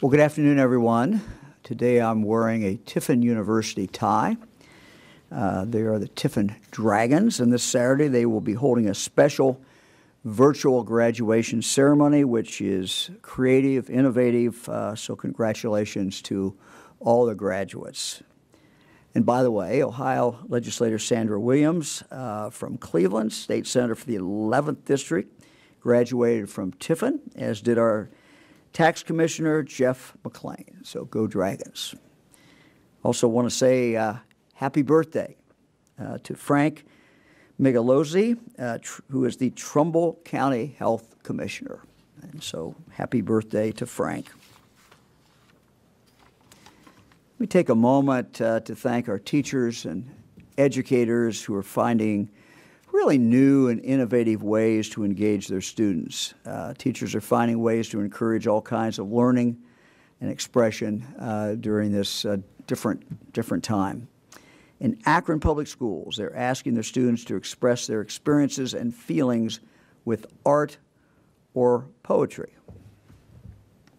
Well, good afternoon, everyone. Today I'm wearing a Tiffin University tie. Uh, they are the Tiffin Dragons, and this Saturday they will be holding a special virtual graduation ceremony, which is creative, innovative. Uh, so, congratulations to all the graduates. And by the way, Ohio legislator Sandra Williams uh, from Cleveland, state senator for the 11th district, graduated from Tiffin, as did our tax commissioner Jeff McClain. So go Dragons. Also want to say uh, happy birthday uh, to Frank Migliozzi, uh, who is the Trumbull County Health Commissioner. And so happy birthday to Frank. Let me take a moment uh, to thank our teachers and educators who are finding really new and innovative ways to engage their students. Uh, teachers are finding ways to encourage all kinds of learning and expression uh, during this uh, different, different time. In Akron Public Schools, they're asking their students to express their experiences and feelings with art or poetry.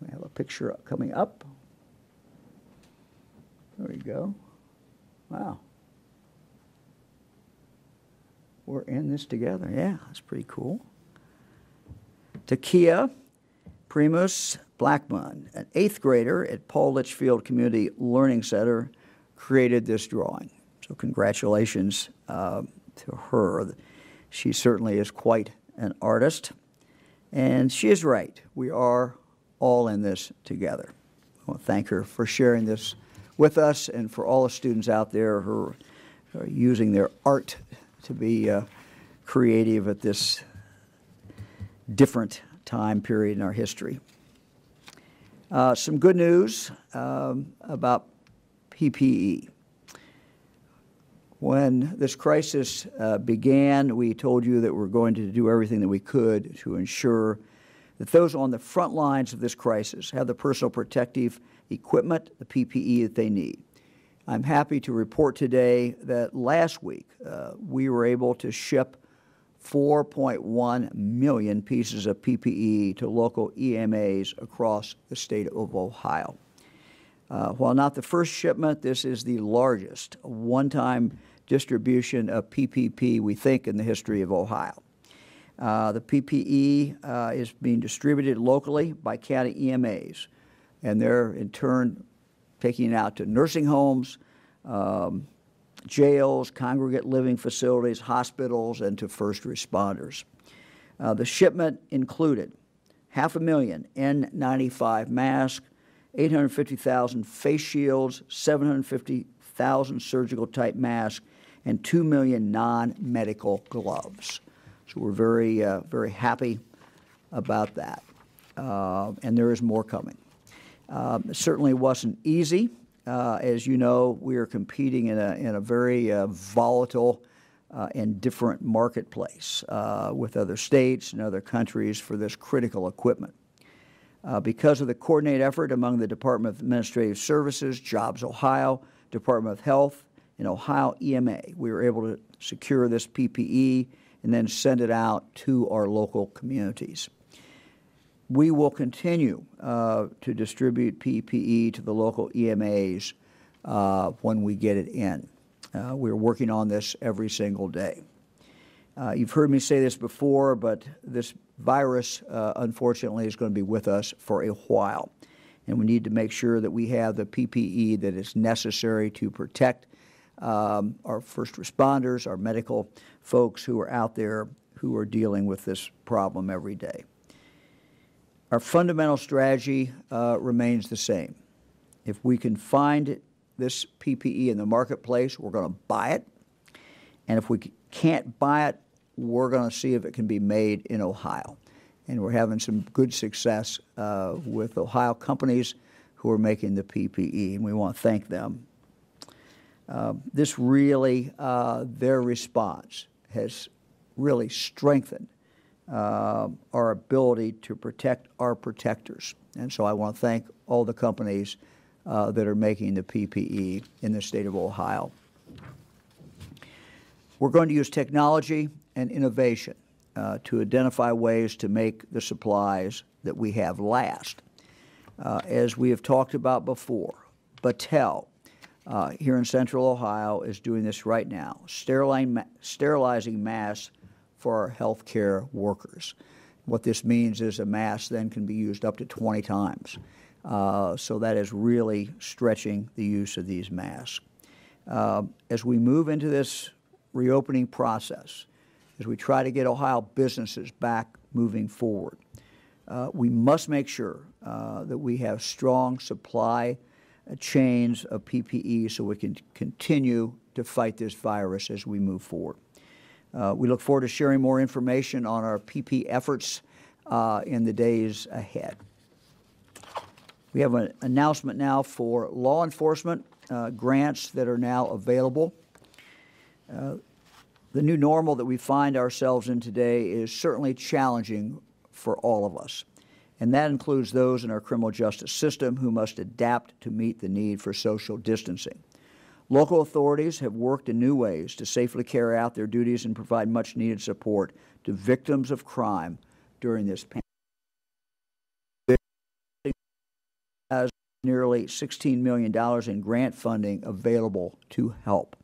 We have a picture coming up. There we go. Wow. We're in this together. Yeah, that's pretty cool. Takia Primus Blackman, an eighth grader at Paul Litchfield Community Learning Center, created this drawing. So, congratulations uh, to her. She certainly is quite an artist. And she is right. We are all in this together. I want to thank her for sharing this with us and for all the students out there who are using their art to be uh, creative at this different time period in our history. Uh, some good news um, about PPE. When this crisis uh, began, we told you that we're going to do everything that we could to ensure that those on the front lines of this crisis have the personal protective equipment, the PPE that they need. I'm happy to report today that last week uh, we were able to ship 4.1 million pieces of PPE to local EMAs across the state of Ohio. Uh, while not the first shipment, this is the largest one time distribution of PPP, we think, in the history of Ohio. Uh, the PPE uh, is being distributed locally by county EMAs and they're in turn taking it out to nursing homes, um, jails, congregate living facilities, hospitals, and to first responders. Uh, the shipment included half a million N95 masks, 850,000 face shields, 750,000 surgical type masks, and 2 million non medical gloves. So we're very, uh, very happy about that. Uh, and there is more coming. Um, certainly wasn't easy. Uh, as you know, we are competing in a, in a very uh, volatile uh, and different marketplace uh, with other states and other countries for this critical equipment. Uh, because of the coordinated effort among the Department of Administrative Services, Jobs Ohio, Department of Health, and Ohio EMA, we were able to secure this PPE and then send it out to our local communities we will continue uh, to distribute PPE to the local EMAs uh, when we get it in. Uh, we're working on this every single day. Uh, you've heard me say this before, but this virus, uh, unfortunately, is going to be with us for a while. And we need to make sure that we have the PPE that is necessary to protect um, our first responders, our medical folks who are out there who are dealing with this problem every day. Our fundamental strategy uh, remains the same. If we can find this PPE in the marketplace, we're going to buy it. And if we can't buy it, we're going to see if it can be made in Ohio. And we're having some good success uh, with Ohio companies who are making the PPE, and we want to thank them. Uh, this really, uh, their response has really strengthened uh, our ability to protect our protectors. And so I want to thank all the companies uh, that are making the PPE in the state of Ohio. We're going to use technology and innovation uh, to identify ways to make the supplies that we have last. Uh, As we have talked about before, Battelle uh, here in central Ohio is doing this right now, sterilizing, ma- sterilizing masks for our healthcare workers. What this means is a mask then can be used up to 20 times. Uh, So that is really stretching the use of these masks. Uh, As we move into this reopening process, as we try to get Ohio businesses back moving forward, uh, we must make sure uh, that we have strong supply uh, chains of PPE so we can continue to fight this virus as we move forward. Uh, we look forward to sharing more information on our PP efforts uh, in the days ahead. We have an announcement now for law enforcement uh, grants that are now available. Uh, the new normal that we find ourselves in today is certainly challenging for all of us, and that includes those in our criminal justice system who must adapt to meet the need for social distancing. Local authorities have worked in new ways to safely carry out their duties and provide much needed support to victims of crime during this pandemic. Has nearly $16 million in grant funding available to help.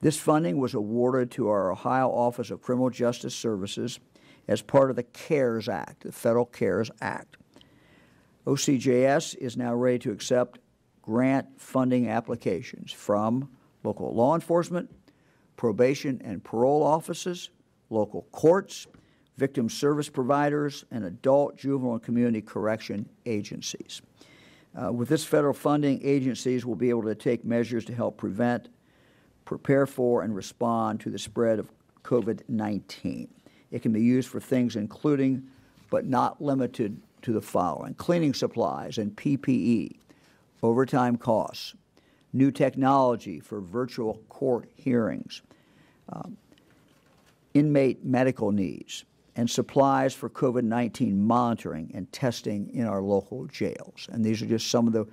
This funding was awarded to our Ohio Office of Criminal Justice Services as part of the CARES Act, the Federal CARES Act. OCJS is now ready to accept grant funding applications from local law enforcement, probation and parole offices, local courts, victim service providers, and adult, juvenile, and community correction agencies. Uh, with this federal funding, agencies will be able to take measures to help prevent, prepare for, and respond to the spread of COVID 19. It can be used for things including, but not limited to the following cleaning supplies and PPE, overtime costs, new technology for virtual court hearings, um, inmate medical needs, and supplies for COVID 19 monitoring and testing in our local jails. And these are just some of the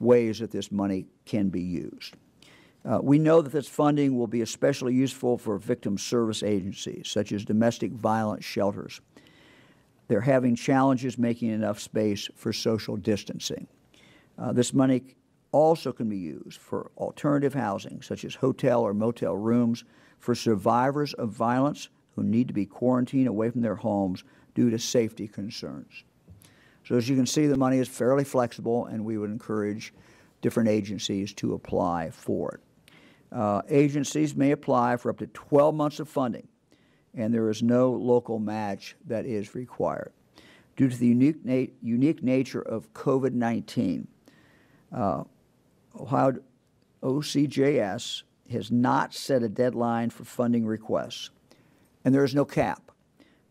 ways that this money can be used. Uh, we know that this funding will be especially useful for victim service agencies, such as domestic violence shelters. They're having challenges making enough space for social distancing. Uh, this money also can be used for alternative housing, such as hotel or motel rooms, for survivors of violence who need to be quarantined away from their homes due to safety concerns. So, as you can see, the money is fairly flexible, and we would encourage different agencies to apply for it. Uh, agencies may apply for up to 12 months of funding, and there is no local match that is required. Due to the unique, na- unique nature of COVID 19, uh, Ohio OCJS has not set a deadline for funding requests, and there is no cap.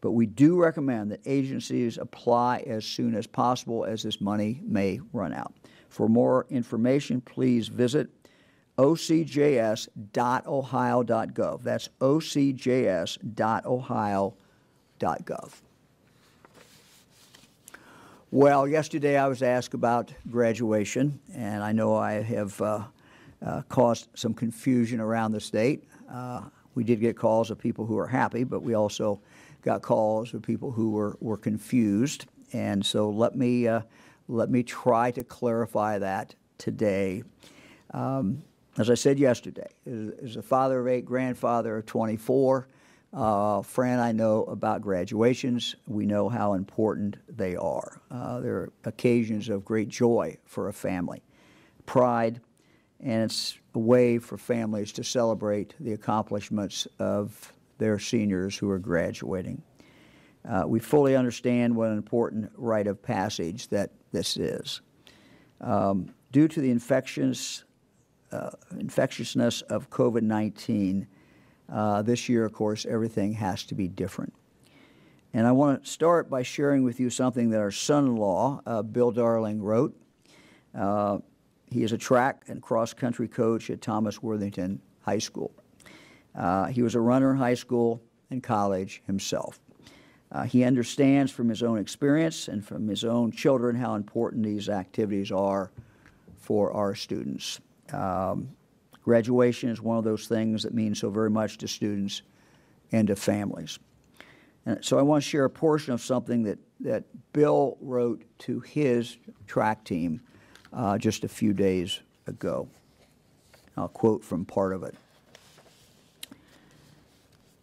But we do recommend that agencies apply as soon as possible as this money may run out. For more information, please visit ocjs.ohio.gov. That's ocjs.ohio.gov. Well, yesterday I was asked about graduation, and I know I have uh, uh, caused some confusion around the state. Uh, we did get calls of people who are happy, but we also got calls of people who were, were confused. And so let me, uh, let me try to clarify that today. Um, as I said yesterday, as, as a father of eight, grandfather of 24, uh, Fran I know about graduations. We know how important they are. Uh, they're occasions of great joy for a family, pride, and it's a way for families to celebrate the accomplishments of their seniors who are graduating. Uh, we fully understand what an important rite of passage that this is. Um, due to the uh, infectiousness of COVID 19, uh, this year, of course, everything has to be different. And I want to start by sharing with you something that our son in law, uh, Bill Darling, wrote. Uh, he is a track and cross country coach at Thomas Worthington High School. Uh, he was a runner in high school and college himself. Uh, he understands from his own experience and from his own children how important these activities are for our students. Um, Graduation is one of those things that means so very much to students and to families. And so I want to share a portion of something that, that Bill wrote to his track team uh, just a few days ago. I'll quote from part of it.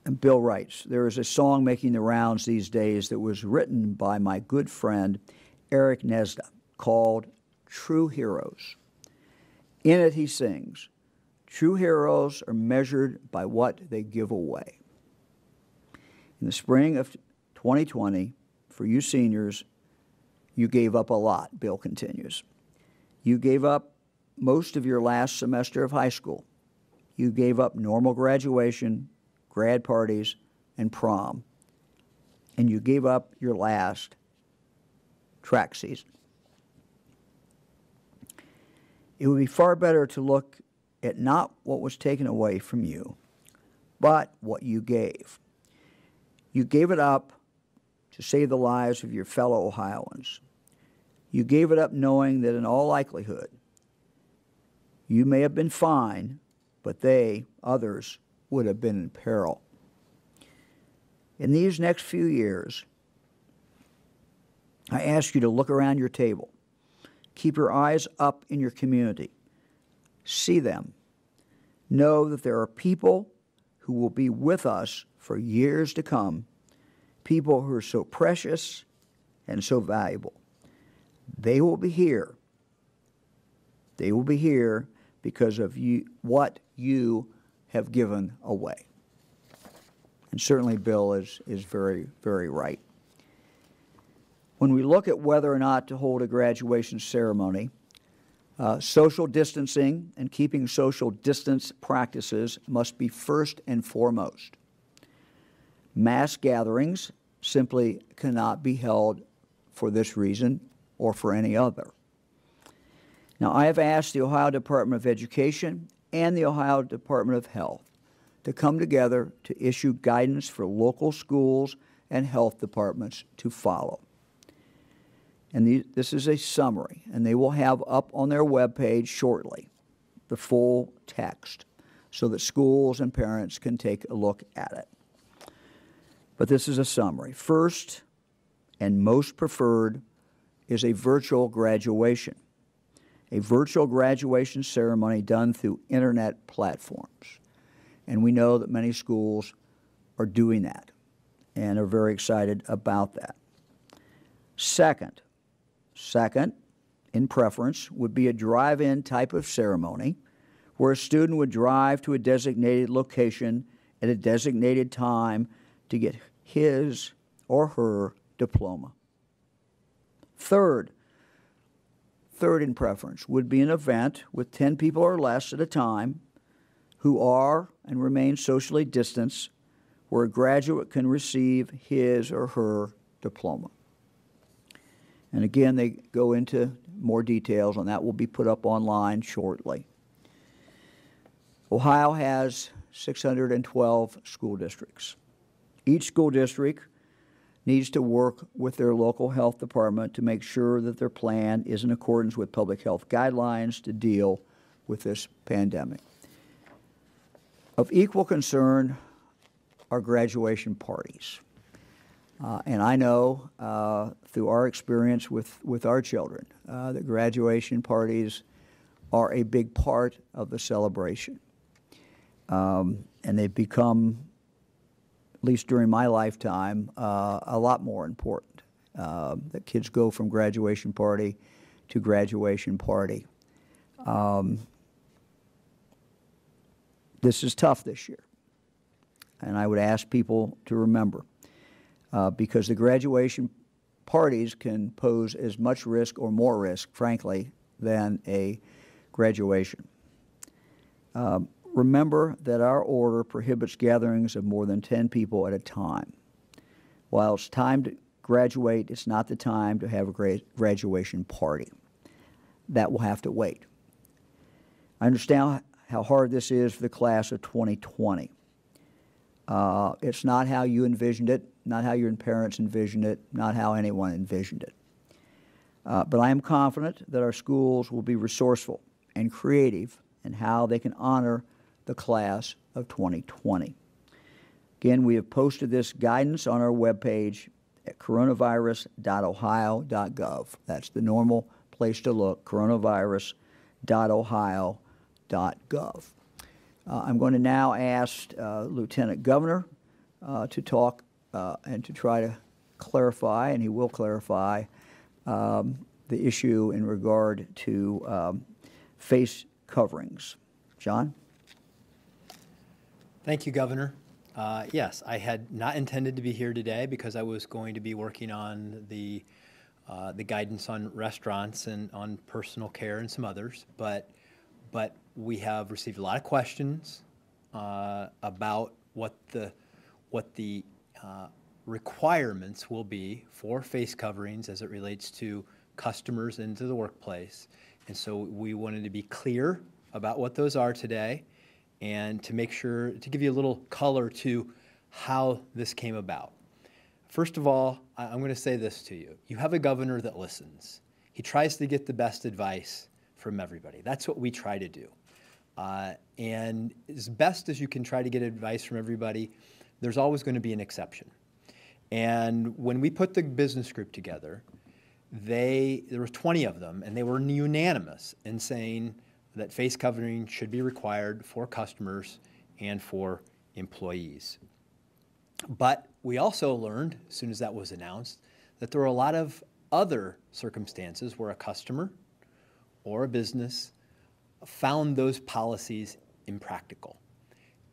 And Bill writes There is a song making the rounds these days that was written by my good friend Eric Nesda called True Heroes. In it, he sings, True heroes are measured by what they give away. In the spring of 2020, for you seniors, you gave up a lot, Bill continues. You gave up most of your last semester of high school. You gave up normal graduation, grad parties, and prom. And you gave up your last track season. It would be far better to look at not what was taken away from you, but what you gave. You gave it up to save the lives of your fellow Ohioans. You gave it up knowing that in all likelihood, you may have been fine, but they, others, would have been in peril. In these next few years, I ask you to look around your table. Keep your eyes up in your community. See them. Know that there are people who will be with us for years to come, people who are so precious and so valuable. They will be here. They will be here because of you, what you have given away. And certainly Bill is, is very, very right. When we look at whether or not to hold a graduation ceremony, uh, social distancing and keeping social distance practices must be first and foremost. Mass gatherings simply cannot be held for this reason or for any other. Now, I have asked the Ohio Department of Education and the Ohio Department of Health to come together to issue guidance for local schools and health departments to follow. And the, this is a summary, and they will have up on their webpage shortly the full text so that schools and parents can take a look at it. But this is a summary. First and most preferred is a virtual graduation, a virtual graduation ceremony done through internet platforms. And we know that many schools are doing that and are very excited about that. Second, second, in preference, would be a drive in type of ceremony where a student would drive to a designated location at a designated time to get his or her diploma. Third, third in preference would be an event with 10 people or less at a time who are and remain socially distanced where a graduate can receive his or her diploma. And again, they go into more details, and that will be put up online shortly. Ohio has 612 school districts. Each school district needs to work with their local health department to make sure that their plan is in accordance with public health guidelines to deal with this pandemic. Of equal concern are graduation parties. Uh, and I know uh, through our experience with, with our children uh, that graduation parties are a big part of the celebration. Um, and they've become at least during my lifetime, uh, a lot more important. Uh, that kids go from graduation party to graduation party. Um, this is tough this year. And I would ask people to remember uh, because the graduation parties can pose as much risk or more risk, frankly, than a graduation. Um, Remember that our order prohibits gatherings of more than 10 people at a time. While it's time to graduate, it's not the time to have a gra- graduation party. That will have to wait. I understand how hard this is for the class of 2020. Uh, it's not how you envisioned it, not how your parents envisioned it, not how anyone envisioned it. Uh, but I am confident that our schools will be resourceful and creative in how they can honor the class of 2020. Again, we have posted this guidance on our webpage at coronavirus.ohio.gov. That's the normal place to look, coronavirus.ohio.gov. Uh, I'm going to now ask uh, Lieutenant Governor uh, to talk uh, and to try to clarify, and he will clarify, um, the issue in regard to um, face coverings. John? Thank you, Governor. Uh, yes, I had not intended to be here today because I was going to be working on the uh, the guidance on restaurants and on personal care and some others. But but we have received a lot of questions uh, about what the what the uh, requirements will be for face coverings as it relates to customers into the workplace. And so we wanted to be clear about what those are today and to make sure to give you a little color to how this came about. First of all, I'm going to say this to you. You have a governor that listens. He tries to get the best advice from everybody. That's what we try to do. Uh, and as best as you can try to get advice from everybody, there's always going to be an exception. And when we put the business group together, they there were 20 of them, and they were unanimous in saying that face covering should be required for customers and for employees. But we also learned, as soon as that was announced, that there were a lot of other circumstances where a customer or a business found those policies impractical.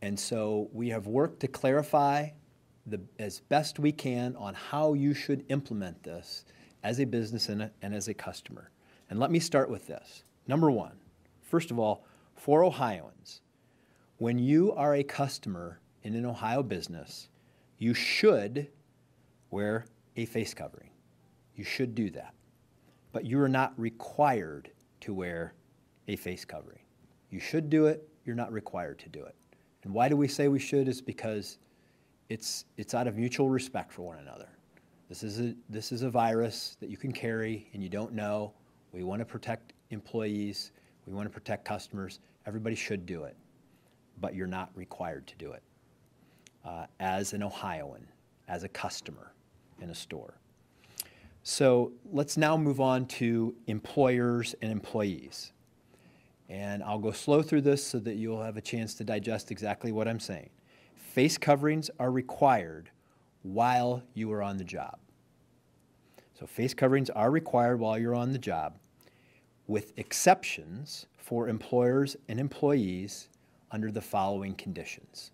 And so we have worked to clarify the, as best we can on how you should implement this as a business and, a, and as a customer. And let me start with this. Number one, first of all, for Ohioans, when you are a customer in an Ohio business, you should wear a face covering. You should do that. But you are not required to wear a face covering. You should do it, you're not required to do it. And why do we say we should? Is because it's, it's out of mutual respect for one another. This is, a, this is a virus that you can carry and you don't know. We want to protect employees, we want to protect customers. Everybody should do it, but you're not required to do it uh, as an Ohioan, as a customer in a store. So let's now move on to employers and employees. And I'll go slow through this so that you'll have a chance to digest exactly what I'm saying. Face coverings are required while you are on the job. So face coverings are required while you're on the job, with exceptions for employers and employees under the following conditions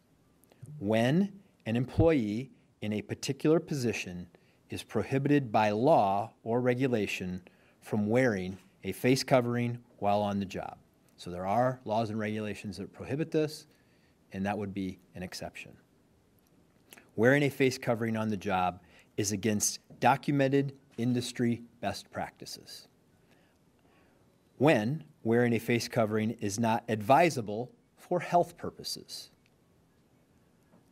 when an employee in a particular position is prohibited by law or regulation from wearing a face covering while on the job. So there are laws and regulations that prohibit this, and that would be an exception. Wearing a face covering on the job is against documented industry best practices. When wearing a face covering is not advisable for health purposes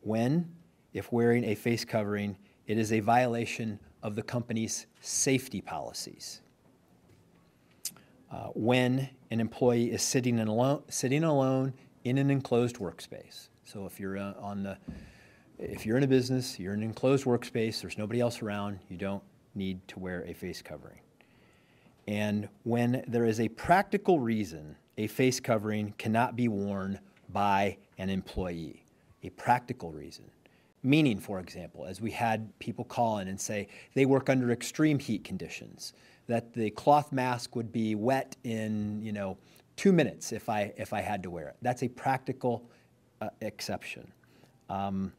when, if wearing a face covering, it is a violation of the company's safety policies. Uh, when an employee is sitting, alone, sitting alone in an enclosed workspace. So if you're uh, on the, if you're in a business, you're in an enclosed workspace, there's nobody else around, you don't need to wear a face covering. And when there is a practical reason a face covering cannot be worn by an employee a practical reason. Meaning, for example, as we had people call in and say they work under extreme heat conditions, that the cloth mask would be wet in, you know, two minutes if I, if I had to wear it. That's a practical uh, exception. Um,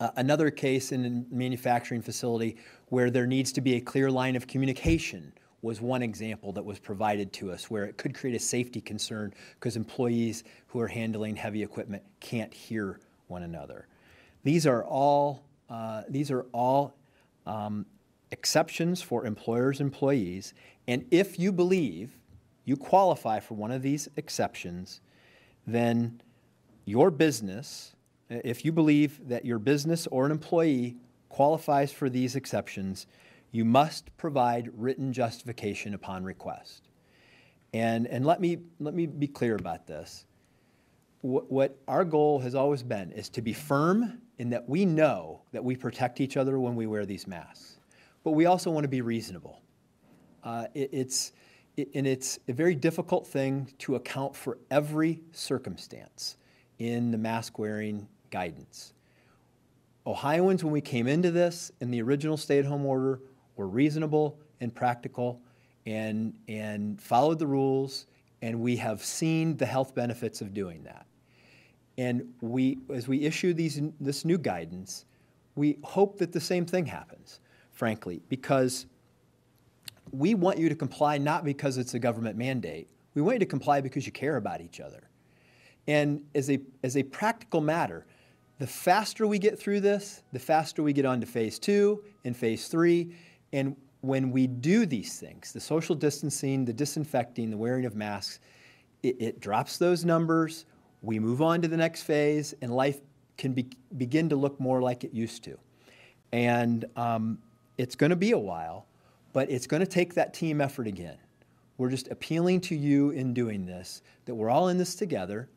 uh, another case in a manufacturing facility where there needs to be a clear line of communication was one example that was provided to us where it could create a safety concern because employees who are handling heavy equipment can't hear one another. These are all, uh, these are all um, exceptions for employers' employees, and if you believe you qualify for one of these exceptions, then your business, if you believe that your business or an employee qualifies for these exceptions, you must provide written justification upon request. And, and let, me, let me be clear about this. What, what our goal has always been is to be firm in that we know that we protect each other when we wear these masks. But we also want to be reasonable. Uh, it, it's, i- and it's a very difficult thing to account for every circumstance in the mask wearing guidance. Ohioans, when we came into this in the original stay at home order, were reasonable and practical and, and followed the rules, and we have seen the health benefits of doing that. And we, as we issue these, this new guidance, we hope that the same thing happens, frankly, because we want you to comply not because it's a government mandate. We want you to comply because you care about each other. And as a, as a practical matter, the faster we get through this, the faster we get on to phase two and phase three. And when we do these things, the social distancing, the disinfecting, the wearing of masks, it, it drops those numbers. We move on to the next phase, and life can be, begin to look more like it used to. And um, it's going to be a while, but it's going to take that team effort again. We're just appealing to you in doing this that we're all in this together.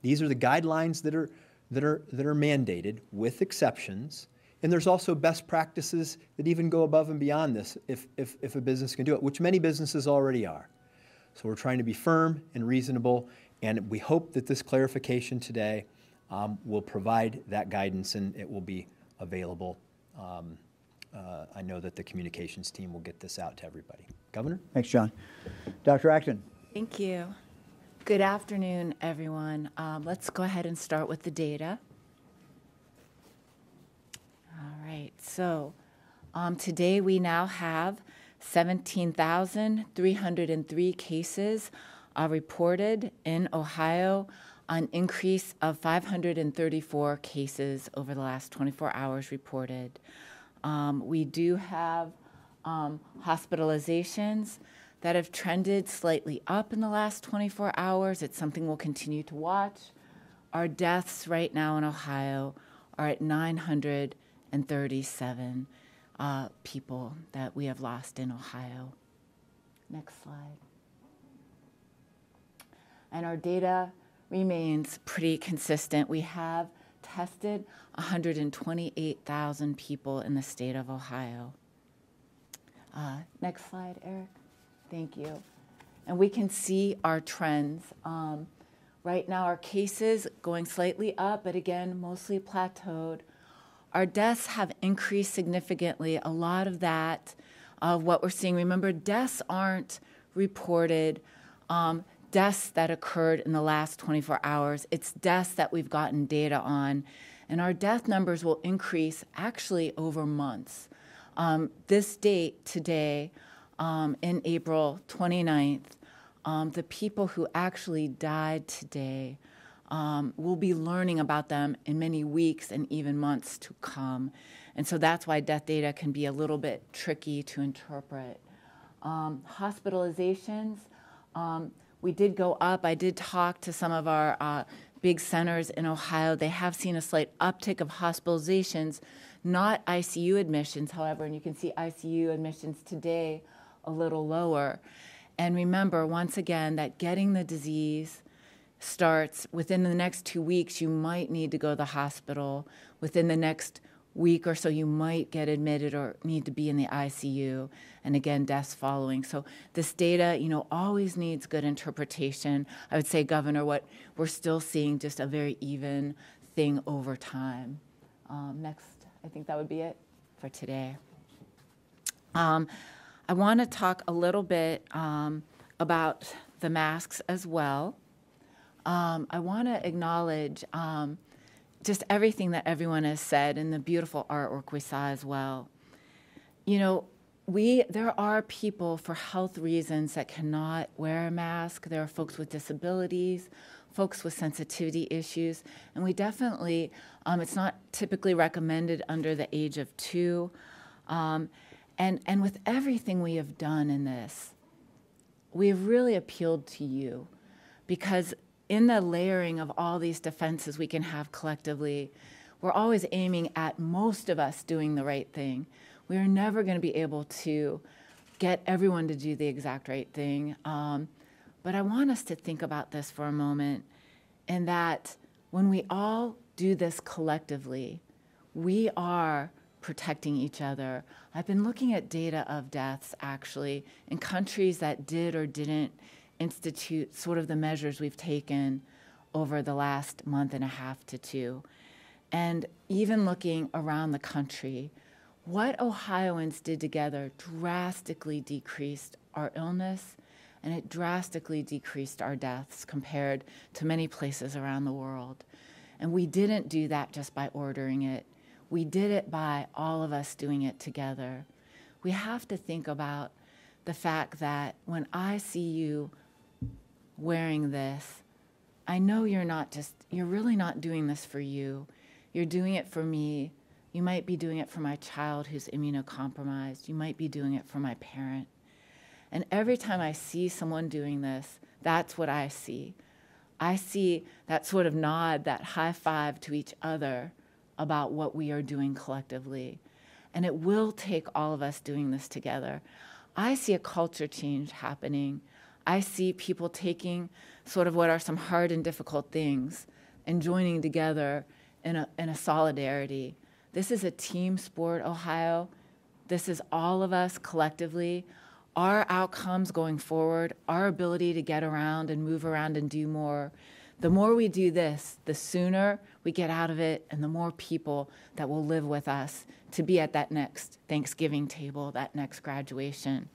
These are the guidelines that are, that are, that are mandated with exceptions. And there's also best practices that even go above and beyond this if, if, if a business can do it, which many businesses already are. So we're trying to be firm and reasonable, and we hope that this clarification today um, will provide that guidance and it will be available. Um, uh, I know that the communications team will get this out to everybody. Governor? Thanks, John. Dr. Acton. Thank you. Good afternoon, everyone. Um, let's go ahead and start with the data. All right, so um, today we now have 17,303 cases uh, reported in Ohio, an increase of 534 cases over the last 24 hours reported. Um, we do have um, hospitalizations that have trended slightly up in the last 24 hours. It's something we'll continue to watch. Our deaths right now in Ohio are at 937 uh, people that we have lost in Ohio. Next slide. And our data remains pretty consistent. We have tested 128,000 people in the state of Ohio. Uh, next slide, Eric. Thank you. And we can see our trends. Um, right now, our cases going slightly up, but again, mostly plateaued. Our deaths have increased significantly. A lot of that, of what we're seeing, remember, deaths aren't reported. Um, deaths that occurred in the last 24 hours. It's deaths that we've gotten data on. And our death numbers will increase actually over months. Um, this date today, um, in April 29th, um, the people who actually died today, um, we'll be learning about them in many weeks and even months to come. And so that's why death data can be a little bit tricky to interpret. Um, hospitalizations, um, we did go up. I did talk to some of our uh, big centers in Ohio. They have seen a slight uptick of hospitalizations, not ICU admissions, however, and you can see ICU admissions today a little lower. And remember, once again, that getting the disease starts within the next two weeks, you might need to go to the hospital. Within the next week or so, you might get admitted or need to be in the ICU. And again, deaths following. So this data, you know, always needs good interpretation. I would say, Governor, what we're still seeing just a very even thing over time. Um, next, I think that would be it for today. Um, I want to talk a little bit um, about the masks as well. Um, I want to acknowledge um, just everything that everyone has said and the beautiful artwork we saw as well. You know, we there are people for health reasons that cannot wear a mask. There are folks with disabilities, folks with sensitivity issues, and we definitely um, it's not typically recommended under the age of two. Um, and, and with everything we have done in this, we have really appealed to you because in the layering of all these defenses we can have collectively, we're always aiming at most of us doing the right thing. We are never going to be able to get everyone to do the exact right thing. Um, but I want us to think about this for a moment in that when we all do this collectively, we are protecting each other. I've been looking at data of deaths actually in countries that did or didn't institute sort of the measures we've taken over the last month and a half to two. And even looking around the country, what Ohioans did together drastically decreased our illness and it drastically decreased our deaths compared to many places around the world. And we didn't do that just by ordering it, we did it by all of us doing it together. We have to think about the fact that when I see you wearing this, I know you're not just, you're really not doing this for you. You're doing it for me. You might be doing it for my child who's immunocompromised. You might be doing it for my parent. And every time I see someone doing this, that's what I see. I see that sort of nod, that high five to each other about what we are doing collectively. And it will take all of us doing this together. I see a culture change happening. I see people taking sort of what are some hard and difficult things and joining together in a, in a solidarity. This is a team sport, Ohio. This is all of us collectively. Our outcomes going forward, our ability to get around and move around and do more. The more we do this, the sooner we get out of it, and the more people that will live with us to be at that next Thanksgiving table, that next graduation.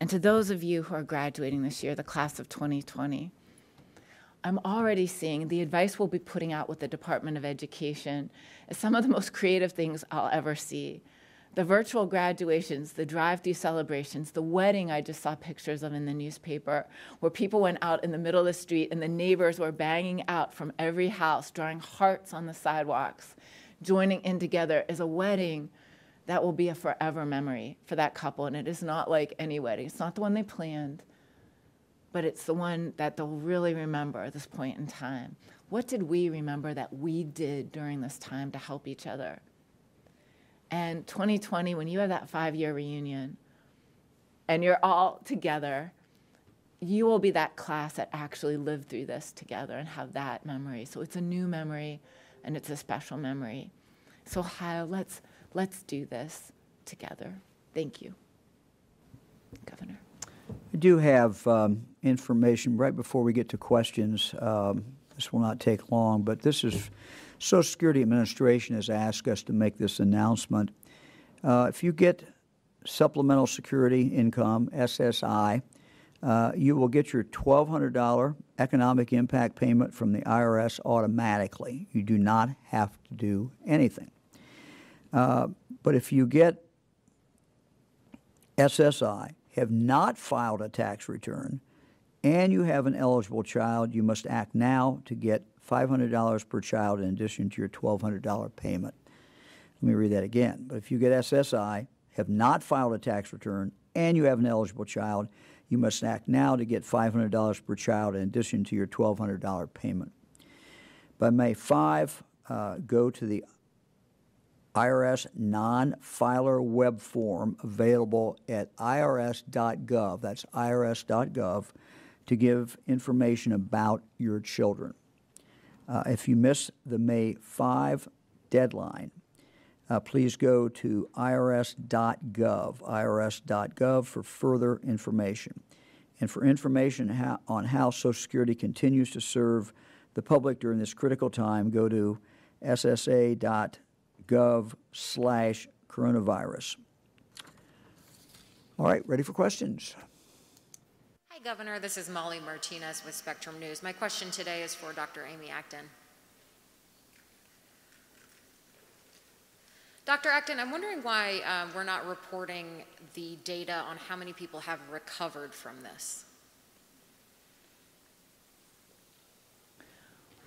And to those of you who are graduating this year, the class of 2020, I'm already seeing the advice we'll be putting out with the Department of Education is some of the most creative things I'll ever see. The virtual graduations, the drive through celebrations, the wedding I just saw pictures of in the newspaper, where people went out in the middle of the street and the neighbors were banging out from every house, drawing hearts on the sidewalks, joining in together is a wedding that will be a forever memory for that couple. And it is not like any wedding, it's not the one they planned, but it's the one that they'll really remember at this point in time. What did we remember that we did during this time to help each other? And 2020, when you have that five year reunion and you're all together, you will be that class that actually lived through this together and have that memory. So it's a new memory and it's a special memory. So, Ohio, let's Let's do this together. Thank you, Governor. I do have um, information right before we get to questions. Um, this will not take long, but this is Social Security Administration has asked us to make this announcement. Uh, if you get supplemental security income, SSI, uh, you will get your $1,200 economic impact payment from the IRS automatically. You do not have to do anything. Uh, but if you get SSI, have not filed a tax return, and you have an eligible child, you must act now to get $500 per child in addition to your $1,200 payment. Let me read that again. But if you get SSI, have not filed a tax return, and you have an eligible child, you must act now to get $500 per child in addition to your $1,200 payment. By May 5, uh, go to the IRS non-filer web form available at irs.gov. That's irs.gov to give information about your children. Uh, if you miss the May 5 deadline, uh, please go to irs.gov, irs.gov for further information. And for information how, on how Social Security continues to serve the public during this critical time, go to ssa.gov gov slash coronavirus. All right, ready for questions? Hi, Governor. This is Molly Martinez with Spectrum News. My question today is for Dr. Amy Acton. Dr. Acton, I'm wondering why uh, we're not reporting the data on how many people have recovered from this.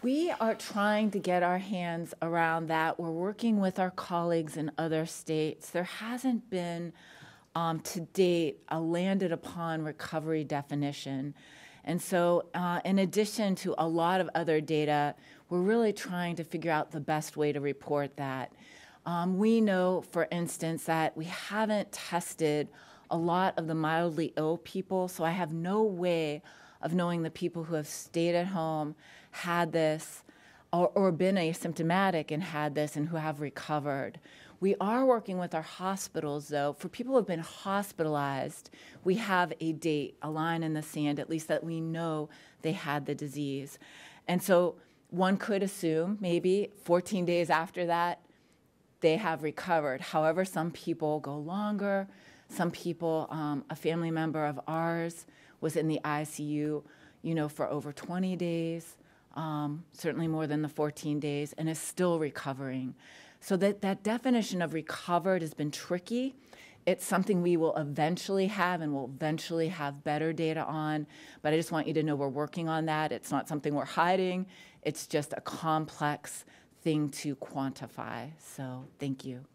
We are trying to get our hands around that. We're working with our colleagues in other states. There hasn't been, um, to date, a landed upon recovery definition. And so, uh, in addition to a lot of other data, we're really trying to figure out the best way to report that. Um, we know, for instance, that we haven't tested a lot of the mildly ill people, so I have no way of knowing the people who have stayed at home had this or, or been asymptomatic and had this and who have recovered. We are working with our hospitals, though. For people who have been hospitalized, we have a date, a line in the sand, at least that we know they had the disease. And so one could assume maybe 14 days after that, they have recovered. However, some people go longer. Some people, um, a family member of ours was in the ICU, you know, for over 20 days, um, certainly more than the 14 days, and is still recovering. So that, that definition of recovered has been tricky. It's something we will eventually have and we'll eventually have better data on. But I just want you to know we're working on that. It's not something we're hiding, it's just a complex thing to quantify. So thank you.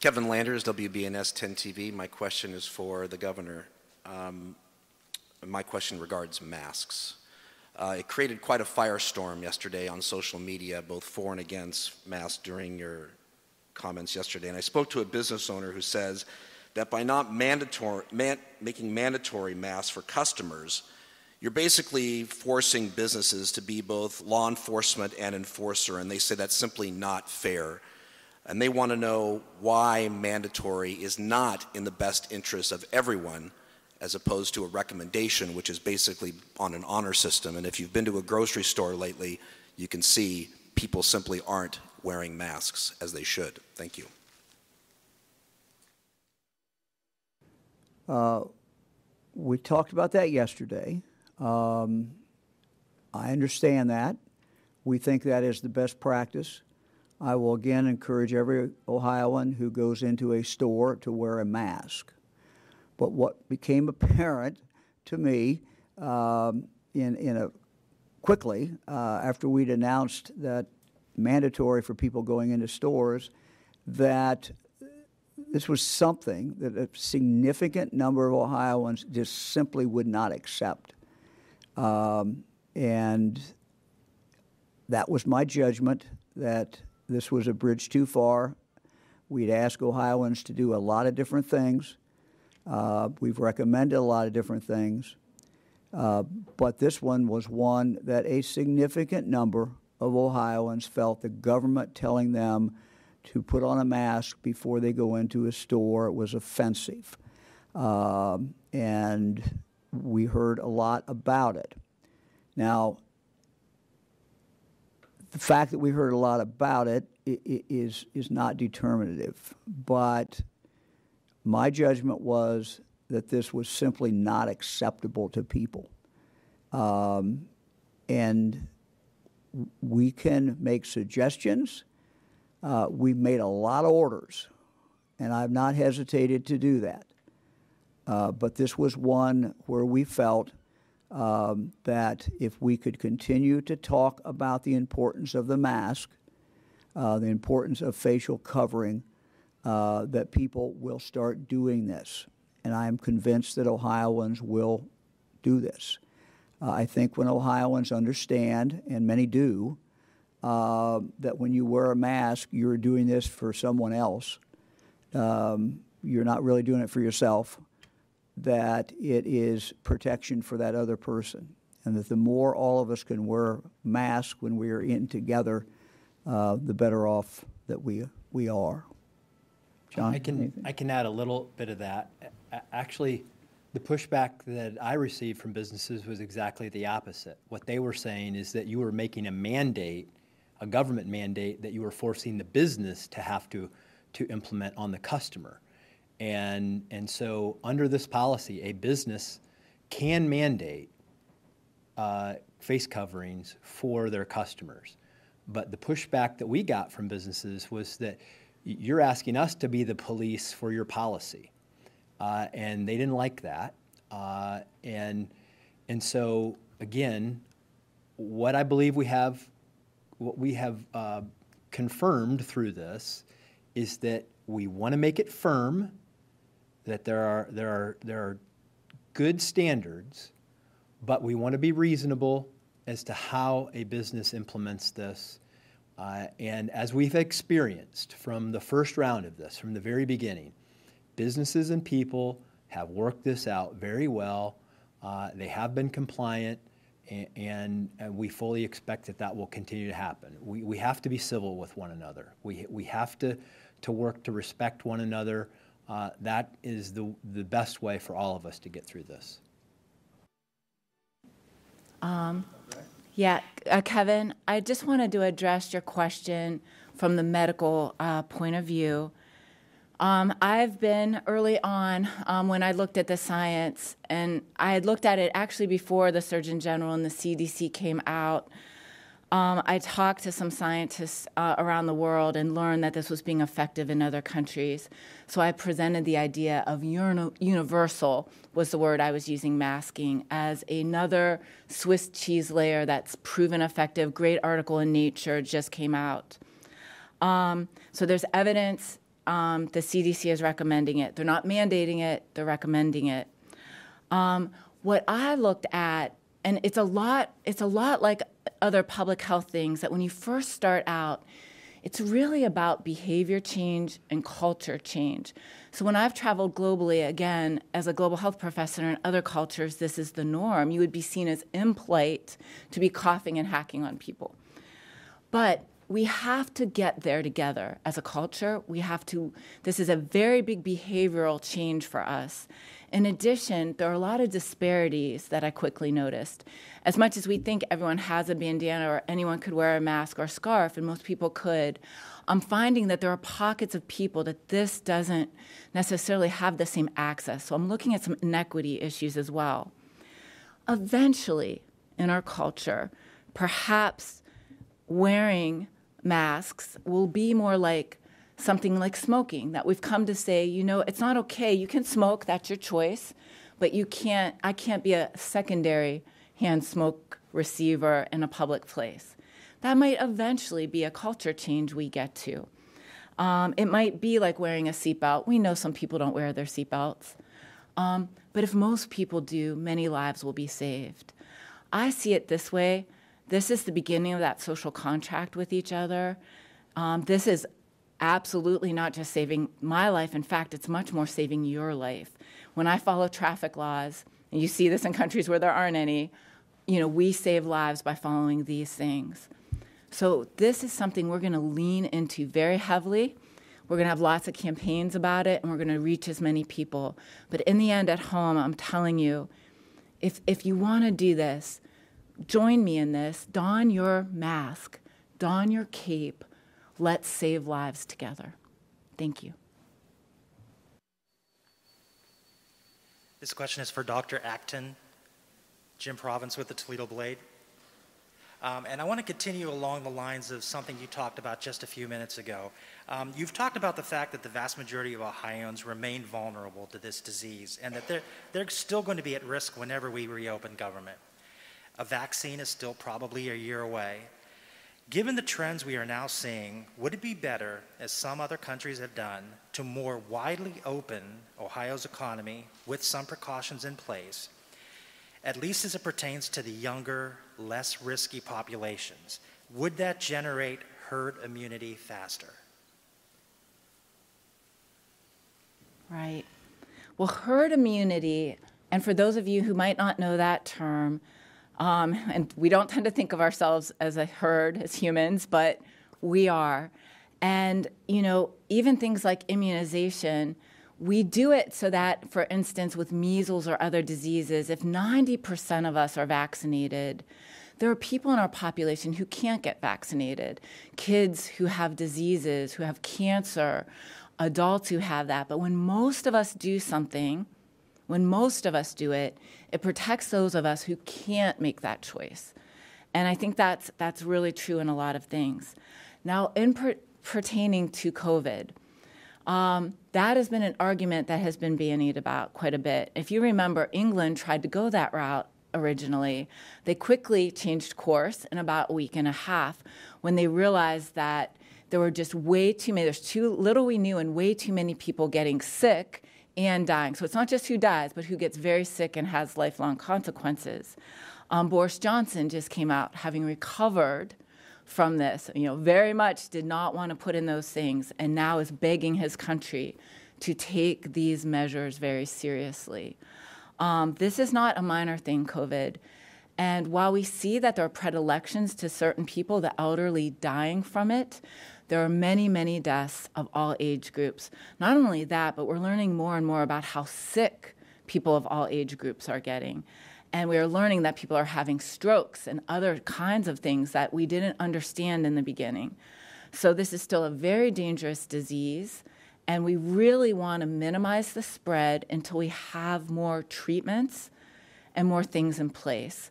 Kevin Landers, WBNS 10 TV. My question is for the governor. Um, my question regards masks. Uh, it created quite a firestorm yesterday on social media, both for and against masks during your comments yesterday. And I spoke to a business owner who says that by not mandatory, man, making mandatory masks for customers, you're basically forcing businesses to be both law enforcement and enforcer, and they say that's simply not fair and they want to know why mandatory is not in the best interest of everyone as opposed to a recommendation, which is basically on an honor system. And if you've been to a grocery store lately, you can see people simply aren't wearing masks as they should. Thank you. Uh, we talked about that yesterday. Um, I understand that. We think that is the best practice. I will again encourage every Ohioan who goes into a store to wear a mask. But what became apparent to me um, in, in a quickly uh, after we'd announced that mandatory for people going into stores that this was something that a significant number of Ohioans just simply would not accept. Um, and that was my judgment that this was a bridge too far. We'd ask Ohioans to do a lot of different things. Uh, we've recommended a lot of different things. Uh, but this one was one that a significant number of Ohioans felt the government telling them to put on a mask before they go into a store was offensive. Um, and we heard a lot about it. Now, the fact that we heard a lot about it is is not determinative. But my judgment was that this was simply not acceptable to people, um, and we can make suggestions. Uh, we've made a lot of orders, and I've not hesitated to do that. Uh, but this was one where we felt um, that if we could continue to talk about the importance of the mask, uh, the importance of facial covering, uh, that people will start doing this. And I am convinced that Ohioans will do this. Uh, I think when Ohioans understand, and many do, uh, that when you wear a mask, you're doing this for someone else. Um, you're not really doing it for yourself that it is protection for that other person. And that the more all of us can wear masks when we are in together, uh, the better off that we, we are. John? I can, anything? I can add a little bit of that. Actually, the pushback that I received from businesses was exactly the opposite. What they were saying is that you were making a mandate, a government mandate, that you were forcing the business to have to, to implement on the customer. And, and so, under this policy, a business can mandate uh, face coverings for their customers. But the pushback that we got from businesses was that you're asking us to be the police for your policy. Uh, and they didn't like that. Uh, and, and so, again, what I believe we have, what we have uh, confirmed through this is that we want to make it firm that there are, there are, there are good standards, but we want to be reasonable as to how a business implements this. Uh, and as we've experienced from the first round of this, from the very beginning, businesses and people have worked this out very well. Uh, they have been compliant, a- and, and we fully expect that that will continue to happen. We, we have to be civil with one another. We, we have to, to work to respect one another. Uh, that is the, the best way for all of us to get through this. Yeah, uh, Kevin, I just wanted to address your question from the medical uh, point of view. Um, I've been early on um, when I looked at the science, and I had looked at it actually before the Surgeon General and the CDC came out. Um, I talked to some scientists uh, around the world and learned that this was being effective in other countries. So I presented the idea of uni- universal, was the word I was using, masking, as another Swiss cheese layer that's proven effective. Great article in Nature just came out. Um, so there's evidence. Um, the CDC is recommending it. They're not mandating it, they're recommending it. Um, what I looked at, and it's a lot, it's a lot like other public health things that when you first start out, it's really about behavior change and culture change. So when I've traveled globally, again, as a global health professor in other cultures, this is the norm. You would be seen as impolite to be coughing and hacking on people. But we have to get there together as a culture. We have to, this is a very big behavioral change for us. In addition, there are a lot of disparities that I quickly noticed. As much as we think everyone has a bandana or anyone could wear a mask or scarf, and most people could, I'm finding that there are pockets of people that this doesn't necessarily have the same access. So I'm looking at some inequity issues as well. Eventually, in our culture, perhaps wearing masks will be more like something like smoking that we've come to say you know it's not okay you can smoke that's your choice but you can't i can't be a secondary hand smoke receiver in a public place. That might eventually be a culture change we get to. Um, it might be like wearing a seatbelt. We know some people don't wear their seatbelts. Um, but if most people do many lives will be saved. I see it this way this is the beginning of that social contract with each other. Um, this is absolutely not just saving my life. In fact, it's much more saving your life. When I follow traffic laws, and you see this in countries where there aren't any, you know, we save lives by following these things. So this is something we're going to lean into very heavily. We're going to have lots of campaigns about it, and we're going to reach as many people. But in the end, at home, I'm telling you, if if you want to do this, join me in this. Don your mask, don your cape. Let's save lives together. Thank you. This question is for Dr. Acton, Jim Provance with the Toledo Blade. Um, and I want to continue along the lines of something you talked about just a few minutes ago. Um, you've talked about the fact that the vast majority of Ohioans remain vulnerable to this disease and that they're, they're still going to be at risk whenever we reopen government. A vaccine is still probably a year away. Given the trends we are now seeing, would it be better, as some other countries have done, to more widely open Ohio's economy with some precautions in place, at least as it pertains to the younger, less risky populations? Would that generate herd immunity faster? Right. Well, herd immunity, and for those of you who might not know that term, um, and we don't tend to think of ourselves as a herd, as humans, but we are. And, you know, even things like immunization, we do it so that, for instance, with measles or other diseases, if 90% of us are vaccinated, there are people in our population who can't get vaccinated kids who have diseases, who have cancer, adults who have that. But when most of us do something, when most of us do it, it protects those of us who can't make that choice. And I think that's, that's really true in a lot of things. Now, in per- pertaining to COVID, um, that has been an argument that has been bandied about quite a bit. If you remember, England tried to go that route originally. They quickly changed course in about a week and a half when they realized that there were just way too many, there's too little we knew and way too many people getting sick and dying. So it's not just who dies, but who gets very sick and has lifelong consequences. Um, Boris Johnson just came out having recovered from this, you know, very much did not want to put in those things and now is begging his country to take these measures very seriously. Um, this is not a minor thing, COVID. And while we see that there are predilections to certain people, the elderly dying from it, there are many, many deaths of all age groups. Not only that, but we're learning more and more about how sick people of all age groups are getting. And we are learning that people are having strokes and other kinds of things that we didn't understand in the beginning. So, this is still a very dangerous disease, and we really want to minimize the spread until we have more treatments and more things in place.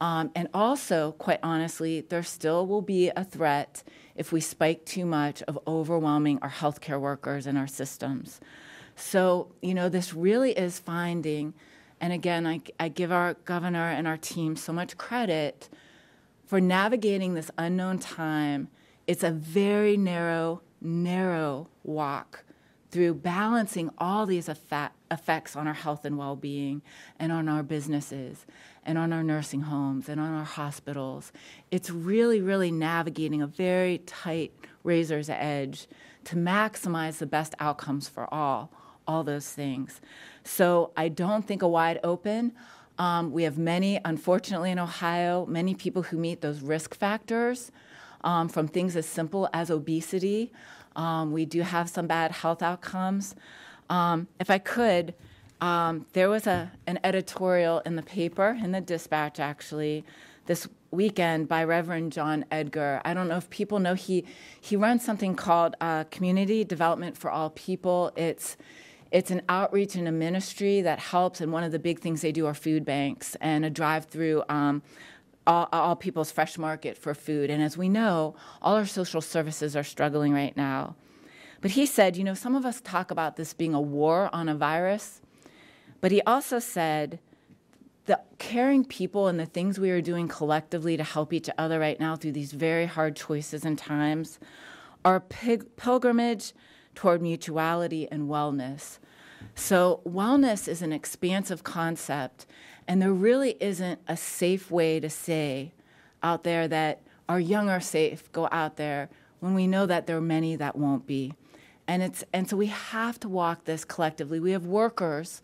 Um, and also, quite honestly, there still will be a threat if we spike too much of overwhelming our healthcare workers and our systems. So, you know, this really is finding, and again, I, I give our governor and our team so much credit for navigating this unknown time. It's a very narrow, narrow walk through balancing all these effect, effects on our health and well being and on our businesses and on our nursing homes and on our hospitals. It's really, really navigating a very tight razor's edge to maximize the best outcomes for all, all those things. So I don't think a wide open. Um, we have many, unfortunately, in Ohio, many people who meet those risk factors um, from things as simple as obesity. Um, we do have some bad health outcomes. Um, if I could, um, there was a, an editorial in the paper, in the dispatch actually, this weekend by Reverend John Edgar. I don't know if people know he, he runs something called uh, Community Development for All People. It's, it's an outreach and a ministry that helps, and one of the big things they do are food banks and a drive through. Um, all, all, people's fresh market for food. And as we know, all our social services are struggling right now. But he said, you know, some of us talk about this being a war on a virus. But he also said the caring people and the things we are doing collectively to help each other right now through these very hard choices and times are pilgrimage toward mutuality and wellness. So, wellness is an expansive concept, and there really isn't a safe way to say out there that our young are safe, go out there, when we know that there are many that won't be. And, it's, and so we have to walk this collectively. We have workers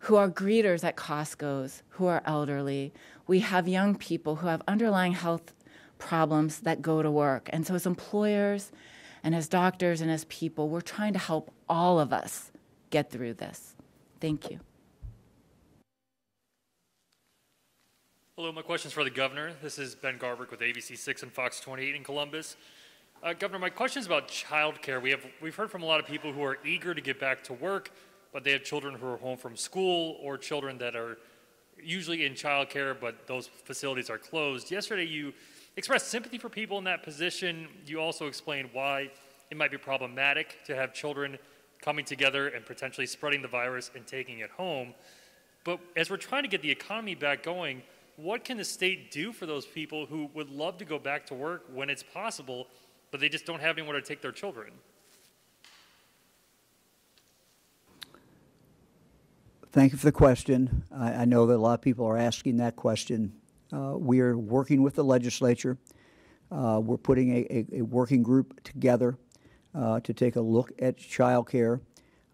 who are greeters at Costco's, who are elderly. We have young people who have underlying health problems that go to work. And so, as employers and as doctors and as people, we're trying to help all of us get through this. Thank you. Hello, my question is for the governor. This is Ben Garbarek with ABC 6 and Fox 28 in Columbus. Uh, governor, my question is about childcare. We have, we've heard from a lot of people who are eager to get back to work, but they have children who are home from school or children that are usually in childcare, but those facilities are closed. Yesterday, you expressed sympathy for people in that position. You also explained why it might be problematic to have children coming together and potentially spreading the virus and taking it home. But as we're trying to get the economy back going, what can the state do for those people who would love to go back to work when it's possible, but they just don't have anywhere to take their children? Thank you for the question. I, I, know that a lot of people are asking that question. Uh, we are working with the legislature. Uh, we're putting a, a, a, working group together uh, to take a look at child care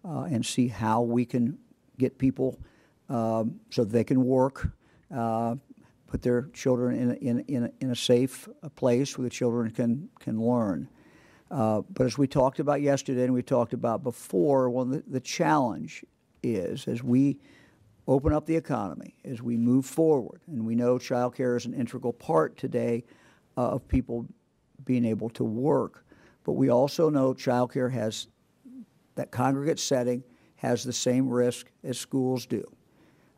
uh, and see how we can get people um, so they can work, uh, put their children in a, in, in, in a safe place where the children can, can learn. Uh, but as we talked about yesterday and we talked about before, well, the, the challenge is as we open up the economy, as we move forward, and we know childcare is an integral part today uh, of people being able to work, but we also know childcare has that congregate setting has the same risk as schools do.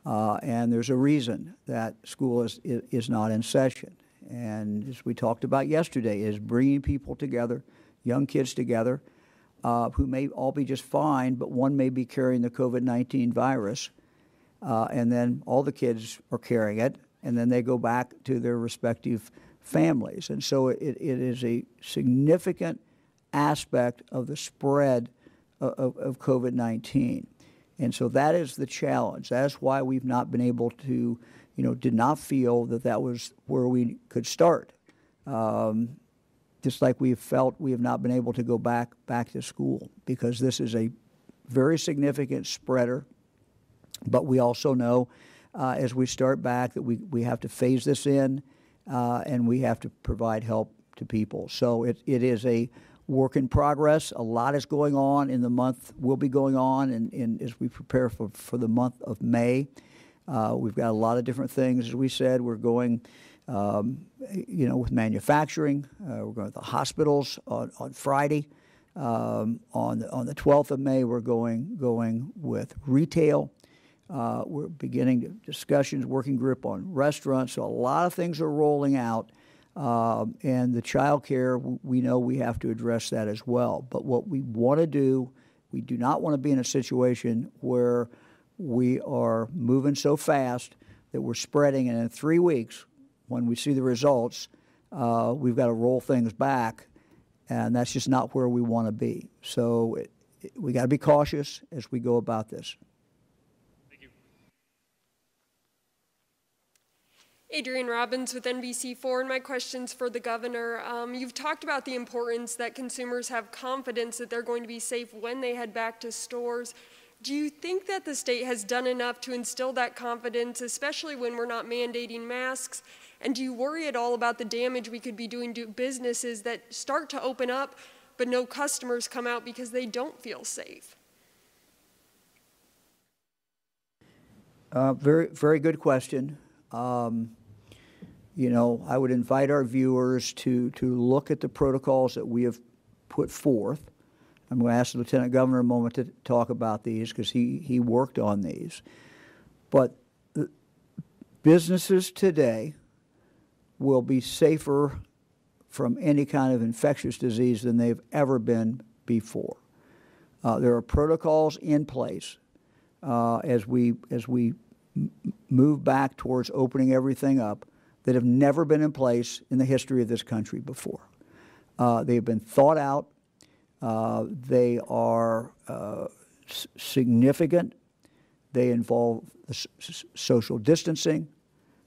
Uh, and there's a reason that school is, is not in session. And as we talked about yesterday, is bringing people together, young kids together, uh, who may all be just fine, but one may be carrying the COVID 19 virus, uh, and then all the kids are carrying it, and then they go back to their respective families. And so it, it is a significant aspect of the spread of, of COVID 19. And so that is the challenge. That's why we've not been able to, you know, did not feel that that was where we could start. Um, just like we've felt we have not been able to go back back to school because this is a very significant spreader. But we also know uh, as we start back that we, we have to phase this in uh, and we have to provide help to people. So it, it is a work in progress. A lot is going on in the month, will be going on and, in, as we prepare for, for the month of May. Uh, we've got a lot of different things. As we said, we're going, um, you know, with manufacturing. Uh, we're going to the hospitals on, on Friday. Um, on, the, on the 12th of May, we're going, going with retail. Uh, we're beginning discussions, working group on restaurants. So a lot of things are rolling out. Um, and the child care, we know we have to address that as well. But what we want to do, we do not want to be in a situation where we are moving so fast that we're spreading, and in three weeks, when we see the results, uh, we've got to roll things back, and that's just not where we want to be. So it, it, we got to be cautious as we go about this. Thank you. Adrienne Robbins with NBC4, and my question's for the governor. Um, you've talked about the importance that consumers have confidence that they're going to be safe when they head back to stores. Do you think that the state has done enough to instill that confidence, especially when we're not mandating masks? And do you worry at all about the damage we could be doing to businesses that start to open up, but no customers come out because they don't feel safe? Uh, very, very good question. Um, you know, I would invite our viewers to, to look at the protocols that we have put forth I'm going to ask the Lieutenant Governor a moment to talk about these because he, he worked on these. But businesses today will be safer from any kind of infectious disease than they've ever been before. Uh, there are protocols in place uh, as we as we move back towards opening everything up that have never been in place in the history of this country before. Uh, they have been thought out uh, they are uh, significant. They involve social distancing.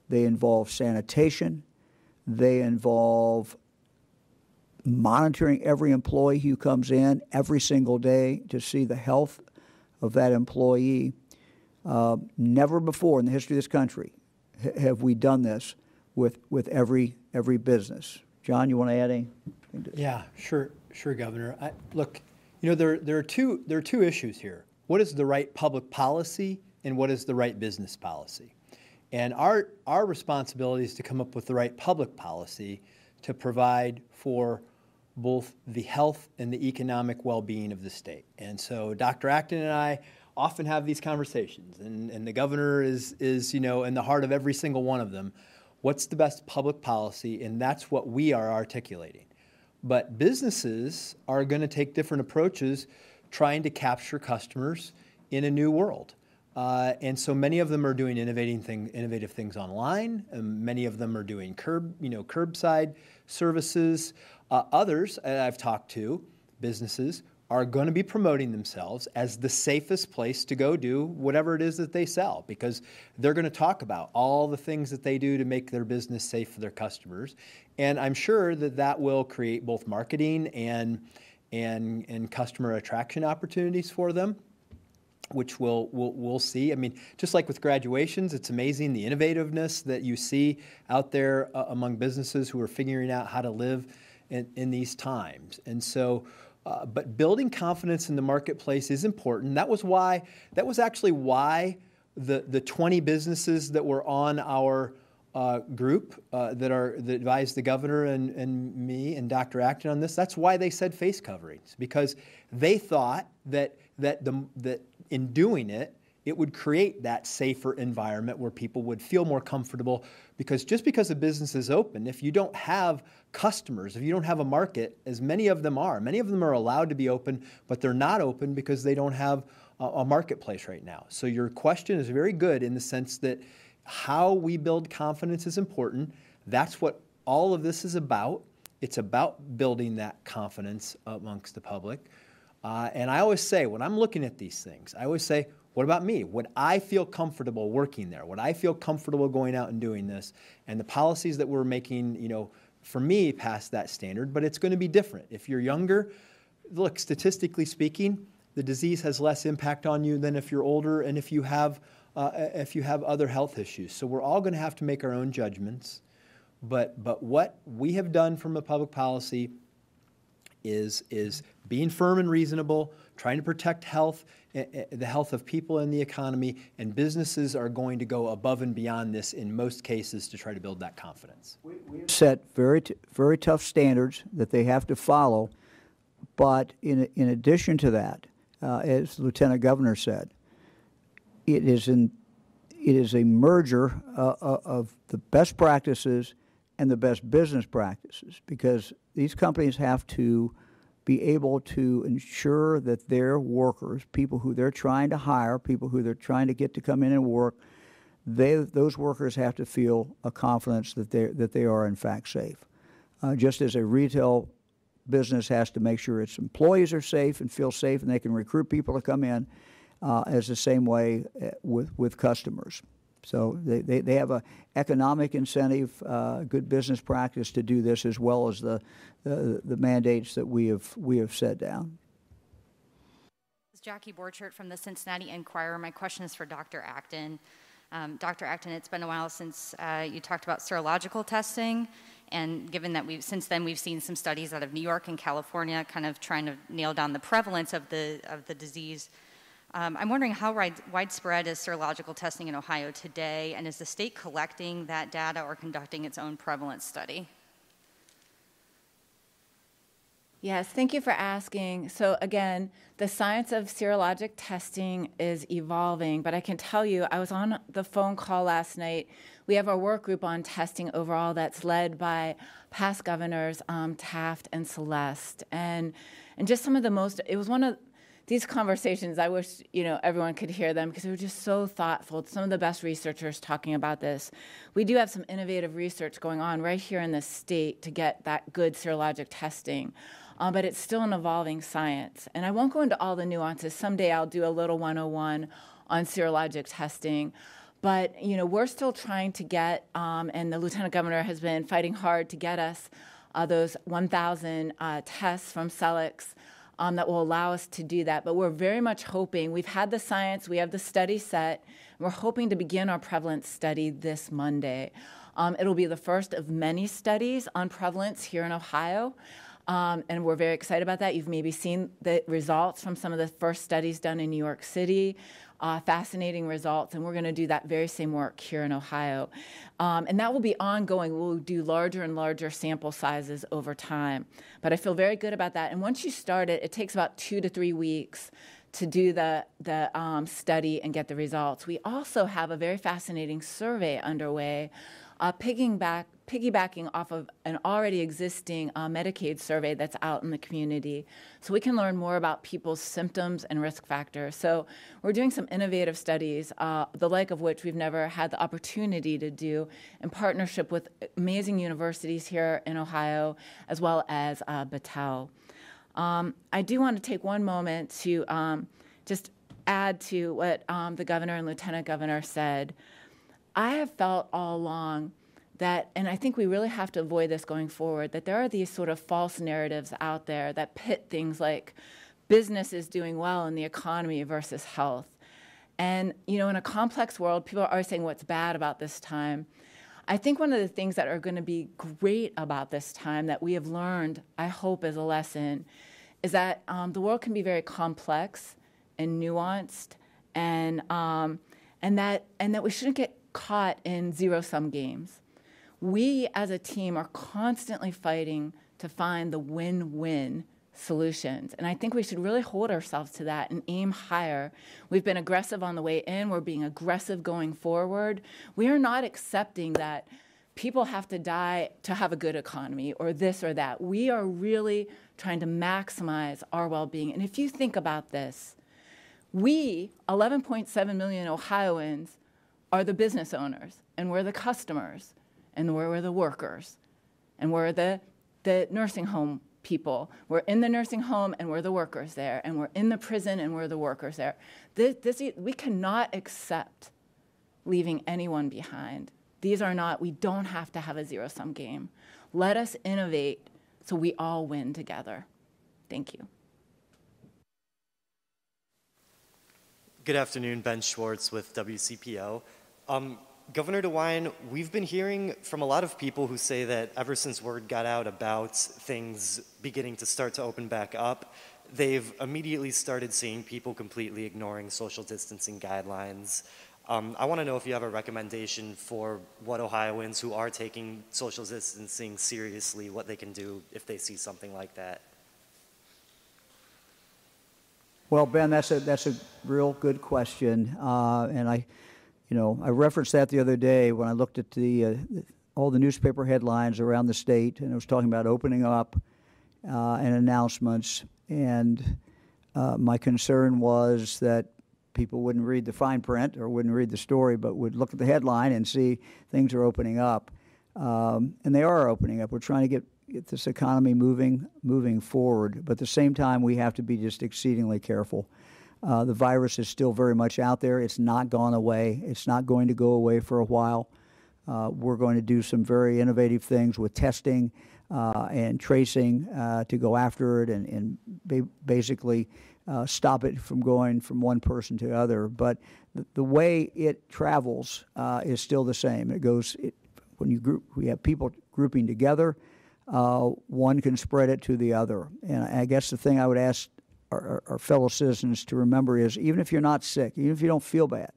They involve sanitation. They involve monitoring every employee who comes in every single day to see the health of that employee. Uh, never before in the history of this country have we done this with, with every, every business. John, you want to add anything? Yeah, sure. Sure, Governor. I, look, you know, there, there, are two, there are two issues here. What is the right public policy and what is the right business policy? And our, our responsibility is to come up with the right public policy to provide for both the health and the economic well being of the state. And so Dr. Acton and I often have these conversations, and, and the governor is, is, you know, in the heart of every single one of them. What's the best public policy? And that's what we are articulating. But businesses are going to take different approaches trying to capture customers in a new world. Uh, and so many of them are doing innovating thing, innovative things online. Many of them are doing curb, you know, curbside services. Uh, others I've talked to, businesses, are going to be promoting themselves as the safest place to go do whatever it is that they sell because they're going to talk about all the things that they do to make their business safe for their customers. And I'm sure that that will create both marketing and, and, and customer attraction opportunities for them which we'll, we'll, we'll see. I mean, just like with graduations, it's amazing the innovativeness that you see out there uh, among businesses who are figuring out how to live in, in these times. And so uh, but building confidence in the marketplace is important. That was why, that was actually why the, the 20 businesses that were on our uh, group uh, that are that advised the governor and, and me and Dr. Acton on this. That's why they said face coverings because they thought that that the that in doing it it would create that safer environment where people would feel more comfortable because just because a business is open if you don't have customers if you don't have a market as many of them are many of them are allowed to be open but they're not open because they don't have a, marketplace right now. So your question is very good in the sense that how we build confidence is important. That's what all of this is about. It's about building that confidence amongst the public uh, and i always say when i'm looking at these things i always say what about me? Would I feel comfortable working there? Would I feel comfortable going out and doing this? And the policies that we're making, you know, for me, pass that standard, but it's going to be different. If you're younger, look, statistically speaking, the disease has less impact on you than if you're older and if you have, uh, if you have other health issues. So we're all going to have to make our own judgments. But, but what we have done from a public policy is, is being firm and reasonable, trying to protect health, eh, eh, the health of people and the economy, and businesses are going to go above and beyond this in most cases to try to build that confidence. We set very, t- very tough standards that they have to follow. But in, in addition to that, uh, as Lieutenant Governor said, it is in, it is a merger uh, uh, of the best practices and the best business practices because these companies have to be able to ensure that their workers, people who they're trying to hire, people who they're trying to get to come in and work, they, those workers have to feel a confidence that they that they are in fact safe. Uh, just as a retail business has to make sure its employees are safe and feel safe and they can recruit people to come in, uh, as the same way uh, with with customers. So they, they, they have a economic incentive, uh, good business practice to do this as well as the, the, the mandates that we have, we have set down. This is Jackie Borchardt from the Cincinnati Enquirer. My question is for Dr. Acton. Um, Dr. Acton, it's been a while since uh, you talked about serological testing, and given that we've since then we've seen some studies out of New York and California, kind of trying to nail down the prevalence of the of the disease. Um, I'm wondering how widespread is serological testing in Ohio today, and is the state collecting that data or conducting its own prevalence study? Yes, thank you for asking. So, again, the science of serologic testing is evolving, but I can tell you, I was on the phone call last night. We have our work group on testing overall that's led by past governors um, Taft and Celeste. And, and just some of the most, it was one of these conversations, I wish you know everyone could hear them because they were just so thoughtful. Some of the best researchers talking about this. We do have some innovative research going on right here in the state to get that good serologic testing. Um, but it's still an evolving science. And I won't go into all the nuances. Someday I'll do a little 101 on serologic testing. But you know, we're still trying to get, um, and the lieutenant governor has been fighting hard to get us uh, those 1,000 uh, tests from Cellex um, that will allow us to do that. But we're very much hoping, we've had the science, we have the study set, we're hoping to begin our prevalence study this Monday. Um, it'll be the first of many studies on prevalence here in Ohio. Um, and we're very excited about that. You've maybe seen the results from some of the first studies done in New York City uh, fascinating results, and we're going to do that very same work here in Ohio. Um, and that will be ongoing. We'll do larger and larger sample sizes over time. But I feel very good about that. And once you start it, it takes about two to three weeks to do the, the um, study and get the results. We also have a very fascinating survey underway, uh, piggyback, piggybacking off of an already existing uh, Medicaid survey that's out in the community. So we can learn more about people's symptoms and risk factors. So we're doing some innovative studies, uh, the like of which we've never had the opportunity to do in partnership with amazing universities here in Ohio, as well as uh, Battelle. Um, I do want to take one moment to um, just add to what um, the governor and lieutenant governor said. I have felt all along that, and I think we really have to avoid this going forward, that there are these sort of false narratives out there that pit things like business is doing well in the economy versus health. And, you know, in a complex world, people are always saying what's bad about this time. I think one of the things that are going to be great about this time that we have learned, I hope, as a lesson, is that um, the world can be very complex and nuanced, and um, and that and that we shouldn't get caught in zero sum games we as a team are constantly fighting to find the win win solutions. And I think we should really hold ourselves to that and aim higher. We've been aggressive on the way in, we're being aggressive going forward. We are not accepting that people have to die to have a good economy or this or that. We are really trying to maximize our well being. And if you think about this, we, 11.7 million Ohioans, are the business owners and we're the customers and where were the workers and where the, the nursing home people. We're in the nursing home and we're the workers there, and we're in the prison and we're the workers there. This, this, we cannot accept leaving anyone behind. These are not, we don't have to have a zero sum game. Let us innovate so we all win together. Thank you. Good afternoon, Ben Schwartz with WCPO. Um, Governor DeWine, we've been hearing from a lot of people who say that ever since word got out about things beginning to start to open back up, they've immediately started seeing people completely ignoring social distancing guidelines. Um, I want to know if you have a recommendation for what Ohioans who are taking social distancing seriously, what they can do if they see something like that. Well, Ben, that's a that's a real good question, uh, and I you know, I referenced that the other day when I looked at the, uh, all the newspaper headlines around the state, and it was talking about opening up uh, and announcements. And uh, my concern was that people wouldn't read the fine print or wouldn't read the story, but would look at the headline and see things are opening up. Um, and they are opening up. We're trying to get, get this economy moving moving forward, but at the same time, we have to be just exceedingly careful. Uh, the virus is still very much out there. It's not gone away. It's not going to go away for a while. Uh, we're going to do some very innovative things with testing uh, and tracing uh, to go after it and, and ba- basically uh, stop it from going from one person to other. But the, the way it travels uh, is still the same. It goes it, when you group. We have people grouping together. one can spread it to the other. And I guess the thing I would ask our, our, fellow citizens to remember is even if you're not sick, even if you don't feel bad,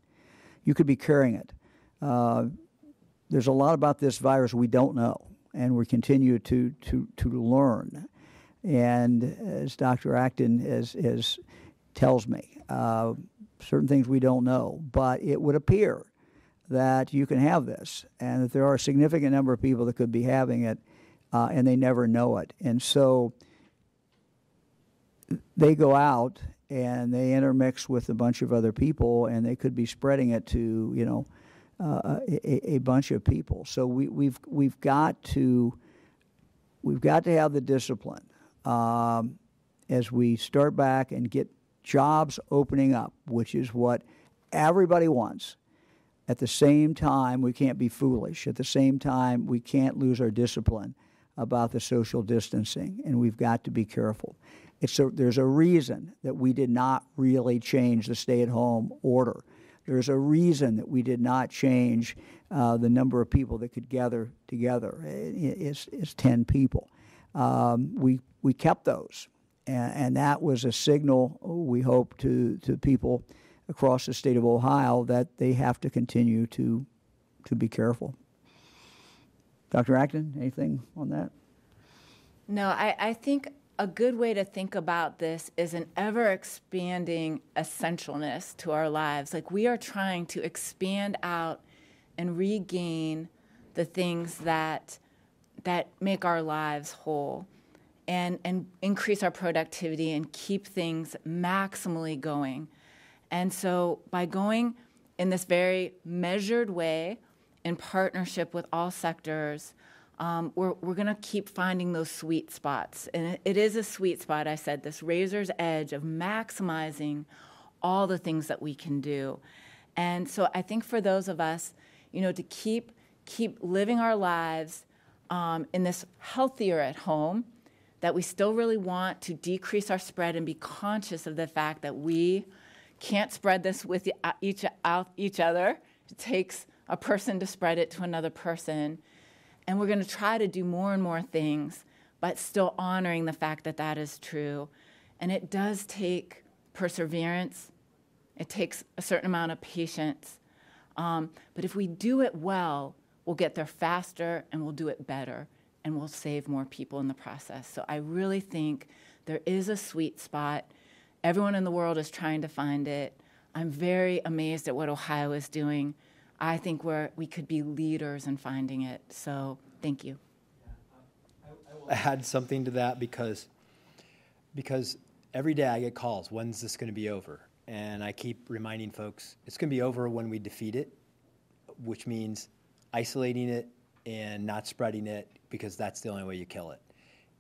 you could be carrying it. Uh, there's a lot about this virus we don't know, and we continue to, to, to learn. And as Dr. Acton has, has tells me, uh, certain things we don't know, but it would appear that you can have this, and that there are a significant number of people that could be having it, uh, and they never know it. And so, they go out and they intermix with a bunch of other people, and they could be spreading it to you know uh, a, a, bunch of people. So we, we've we've got to we've got to have the discipline um, as we start back and get jobs opening up, which is what everybody wants. At the same time, we can't be foolish. At the same time, we can't lose our discipline about the social distancing, and we've got to be careful. A, there's a reason that we did not really change the stay at home order. There's a reason that we did not change uh, the number of people that could gather together. It's, it's 10 people. Um, we, we kept those. And, and, that was a signal, we hope, to, to people across the state of Ohio that they have to continue to, to be careful. Dr. Acton, anything on that? No, I, I think a good way to think about this is an ever expanding essentialness to our lives. Like we are trying to expand out and regain the things that that make our lives whole and and increase our productivity and keep things maximally going. And so by going in this very measured way in partnership with all sectors, um, we're, we're going to keep finding those sweet spots. And it, it is a sweet spot, I said, this razor's edge of maximizing all the things that we can do. And so I think for those of us, you know, to keep, keep living our lives um, in this healthier at home, that we still really want to decrease our spread and be conscious of the fact that we can't spread this with each, each other. It takes a person to spread it to another person and we're going to try to do more and more things, but still honoring the fact that that is true. And it does take perseverance, it takes a certain amount of patience. Um, but if we do it well, we'll get there faster and we'll do it better and we'll save more people in the process. So I really think there is a sweet spot. Everyone in the world is trying to find it. I'm very amazed at what Ohio is doing. I think we're, we could be leaders in finding it. So thank you. Add something to that because because every day I get calls. When's this going to be over? And I keep reminding folks it's going to be over when we defeat it, which means isolating it and not spreading it because that's the only way you kill it.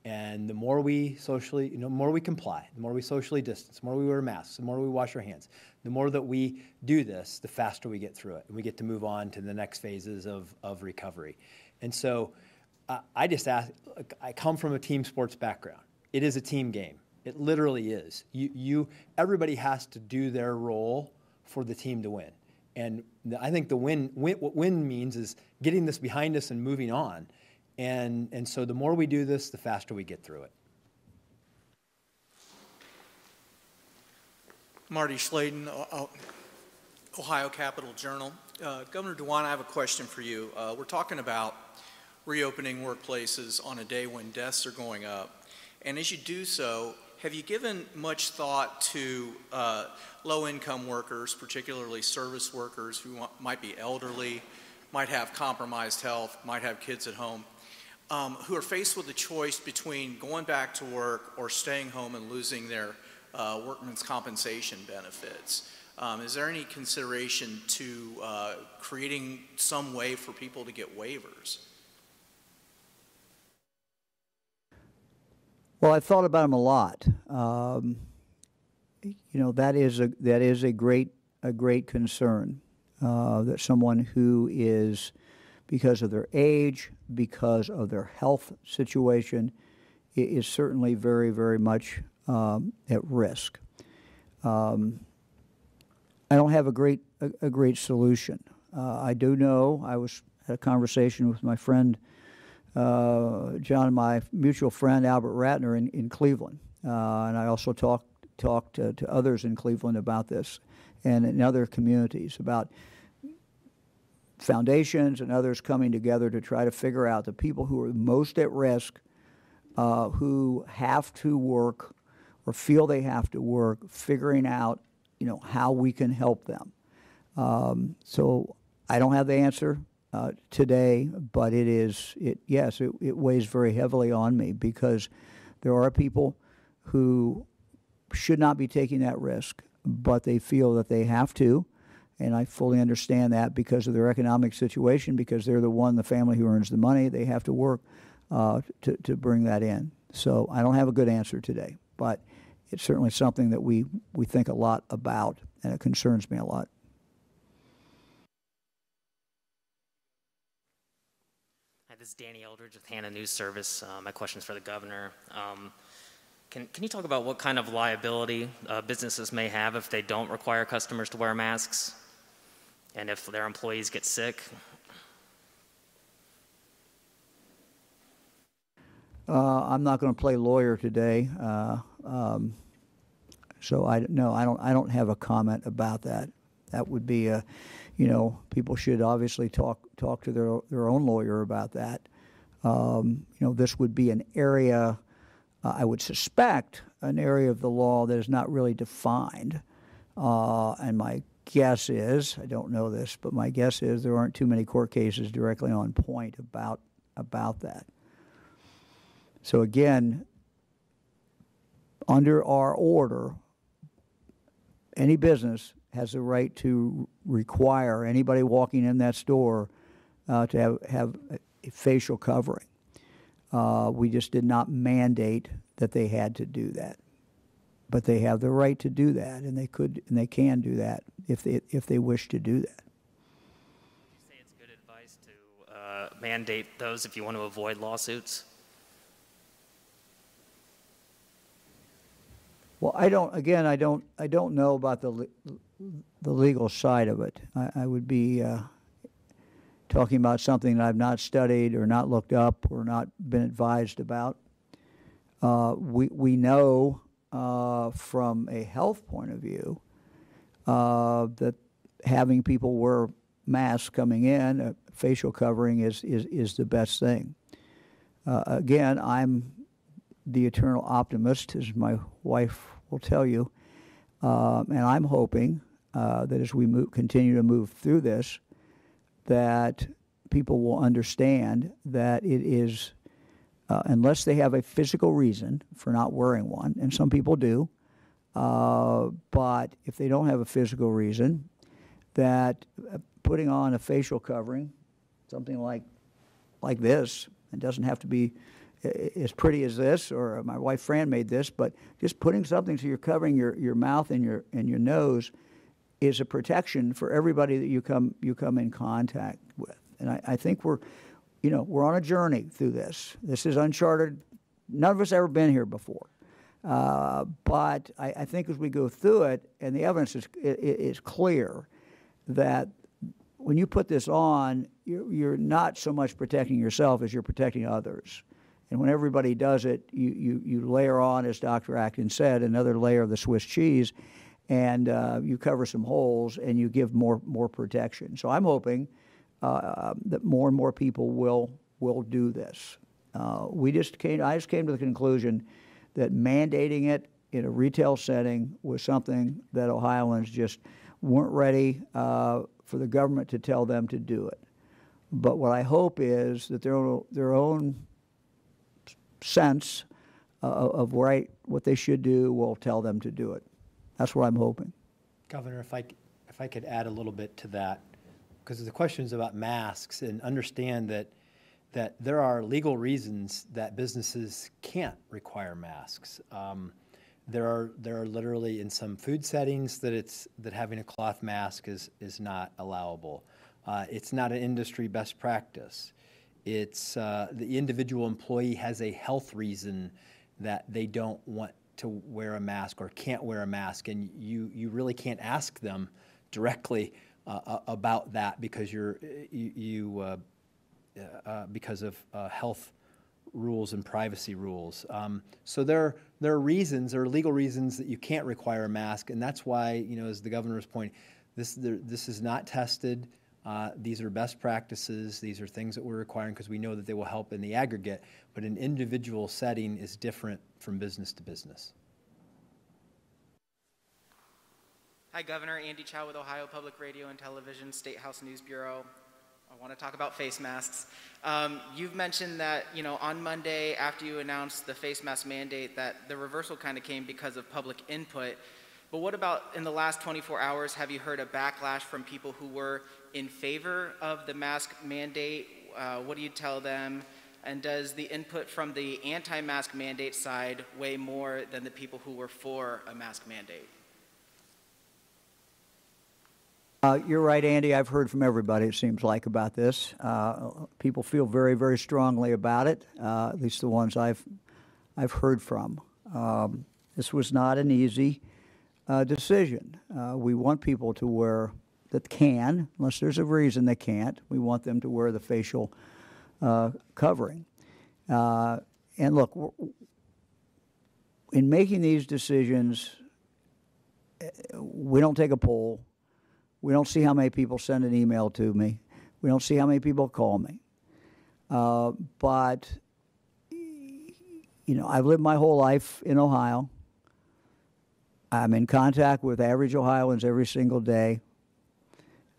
And the more we socially, you know, the more we comply, the more we socially distance, the more we wear masks, the more we wash our hands, the more that we do this, the faster we get through it. And we get to move on to the next phases of, of recovery. And so uh, I just ask, I come from a team sports background. It is a team game. It literally is. You, you, everybody has to do their role for the team to win. And I think the win, win, what win means is getting this behind us and moving on. And, and so the more we do this, the faster we get through it. Marty O- Ohio Capital Journal. Uh, Governor DeWine, I have a question for you. Uh, We're talking about reopening workplaces on a day when deaths are going up. And as you do so, have you given much thought to uh, low-income workers, particularly service workers who might be elderly, might have compromised health, might have kids at home, um, who are faced with the choice between going back to work or staying home and losing their uh, workman's compensation benefits. Um, is there any consideration to uh, creating some way for people to get waivers? Well, I've thought about them a lot. Um, you know, that is a that is a great a great concern uh, that someone who is because of their age, because of their health situation, is certainly very very much um, at risk. Um, I don't have a great a, a great solution. Uh, I do know I was had a conversation with my friend uh, John my mutual friend Albert Ratner in, in Cleveland, uh, and I also talked talked to, to others in Cleveland about this, and in other communities about foundations and others coming together to try to figure out the people who are most at risk, uh, who have to work or feel they have to work, figuring out you know how we can help them. Um, so I don't have the answer uh, today, but it is it yes it, it weighs very heavily on me because there are people who should not be taking that risk, but they feel that they have to, and I fully understand that because of their economic situation, because they're the one the family who earns the money, they have to work uh, to to bring that in. So I don't have a good answer today, but it's certainly something that we we think a lot about, and it concerns me a lot. Hi, this is Danny Eldridge with Hannah News Service. Uh, my question is for the governor. Um, can, can you talk about what kind of liability uh, businesses may have if they don't require customers to wear masks? And if their employees get sick? Uh, I'm not going to play lawyer today, uh, um, so I no, I don't. I don't have a comment about that. That would be a, you know, people should obviously talk talk to their their own lawyer about that. Um, you know, this would be an area, uh, I would suspect, an area of the law that is not really defined. Uh, and my guess is, I don't know this, but my guess is there aren't too many court cases directly on point about about that. So again, under our order, any business has the right to require anybody walking in that store uh, to have, have facial covering. Uh, we just did not mandate that they had to do that. But they have the right to do that, and they could and they can do that if they if they wish to do that. You say it's good advice to uh, mandate those if you want to avoid lawsuits? Well, I don't. Again, I don't. I don't know about the le- the legal side of it. I, I would be uh, talking about something that I've not studied or not looked up or not been advised about. Uh, we we know uh, from a health point of view uh, that having people wear masks coming in, a facial covering is is is the best thing. Uh, again, I'm the eternal optimist, as my wife will tell you. Um, and I'm hoping uh, that as we move, continue to move through this, that people will understand that it is, uh, unless they have a physical reason for not wearing one, and some people do, uh, but if they don't have a physical reason, that uh, putting on a facial covering, something like like this, it doesn't have to be as pretty as this, or my wife Fran made this, but just putting something so you're covering your, your mouth and your and your nose is a protection for everybody that you come you come in contact with. And I, I think we're, you know, we're on a journey through this. This is uncharted. None of us ever been here before. Uh, but I, I think as we go through it, and the evidence is, is clear, that when you put this on, you're, you're not so much protecting yourself as you're protecting others. And when everybody does it, you, you, you layer on, as Dr. Acton said, another layer of the Swiss cheese, and uh, you cover some holes and you give more, more protection. So I'm hoping uh, that more and more people will, will do this. Uh, we just came, I just came to the conclusion that mandating it in a retail setting was something that Ohioans just weren't ready uh, for the government to tell them to do it. But what I hope is that their own, their own sense uh, of right what they should do will tell them to do it. That's what I'm hoping. Governor, if I, if I could add a little bit to that, because the question is about masks, and understand that, that there are legal reasons that businesses can't require masks. Um, There are, there are literally in some food settings that it's, that having a cloth mask is, is not allowable. Uh, It's not an industry best practice. It's, uh, the individual employee has a health reason that they don't want to wear a mask or can't wear a mask, and you, you really can't ask them directly uh, uh, about that because you're, you, you uh, uh, because of uh, health rules and privacy rules. Um, so there, there are reasons, there are legal reasons that you can't require a mask, and that's why, you know, as the governor's point, this, there, this is not tested. Uh, these are best practices. These are things that we're requiring because we know that they will help in the aggregate. But an individual setting is different from business to business. Hi, Governor. Andy Chow with Ohio Public Radio and Television, State House News Bureau. I want to talk about face masks. Um, you've mentioned that, you know, on Monday after you announced the face mask mandate, that the reversal kind of came because of public input. But what about in the last 24 hours? Have you heard a backlash from people who were in favor of the mask mandate? Uh, what do you tell them? And does the input from the anti mask mandate side weigh more than the people who were for a mask mandate? Uh, you're right, Andy. I've heard from everybody, it seems like, about this. Uh, people feel very, very strongly about it, uh, at least the ones I've, I've heard from. Um, this was not an easy uh, decision. Uh, we want people to wear, that can, unless there's a reason they can't, we want them to wear the facial uh, covering. And look, in making these decisions, eh, we don't take a poll. We don't see how many people send an email to me. We don't see how many people call me. Uh, but, you know, I've lived my whole life in Ohio. I'm in contact with average Ohioans every single day.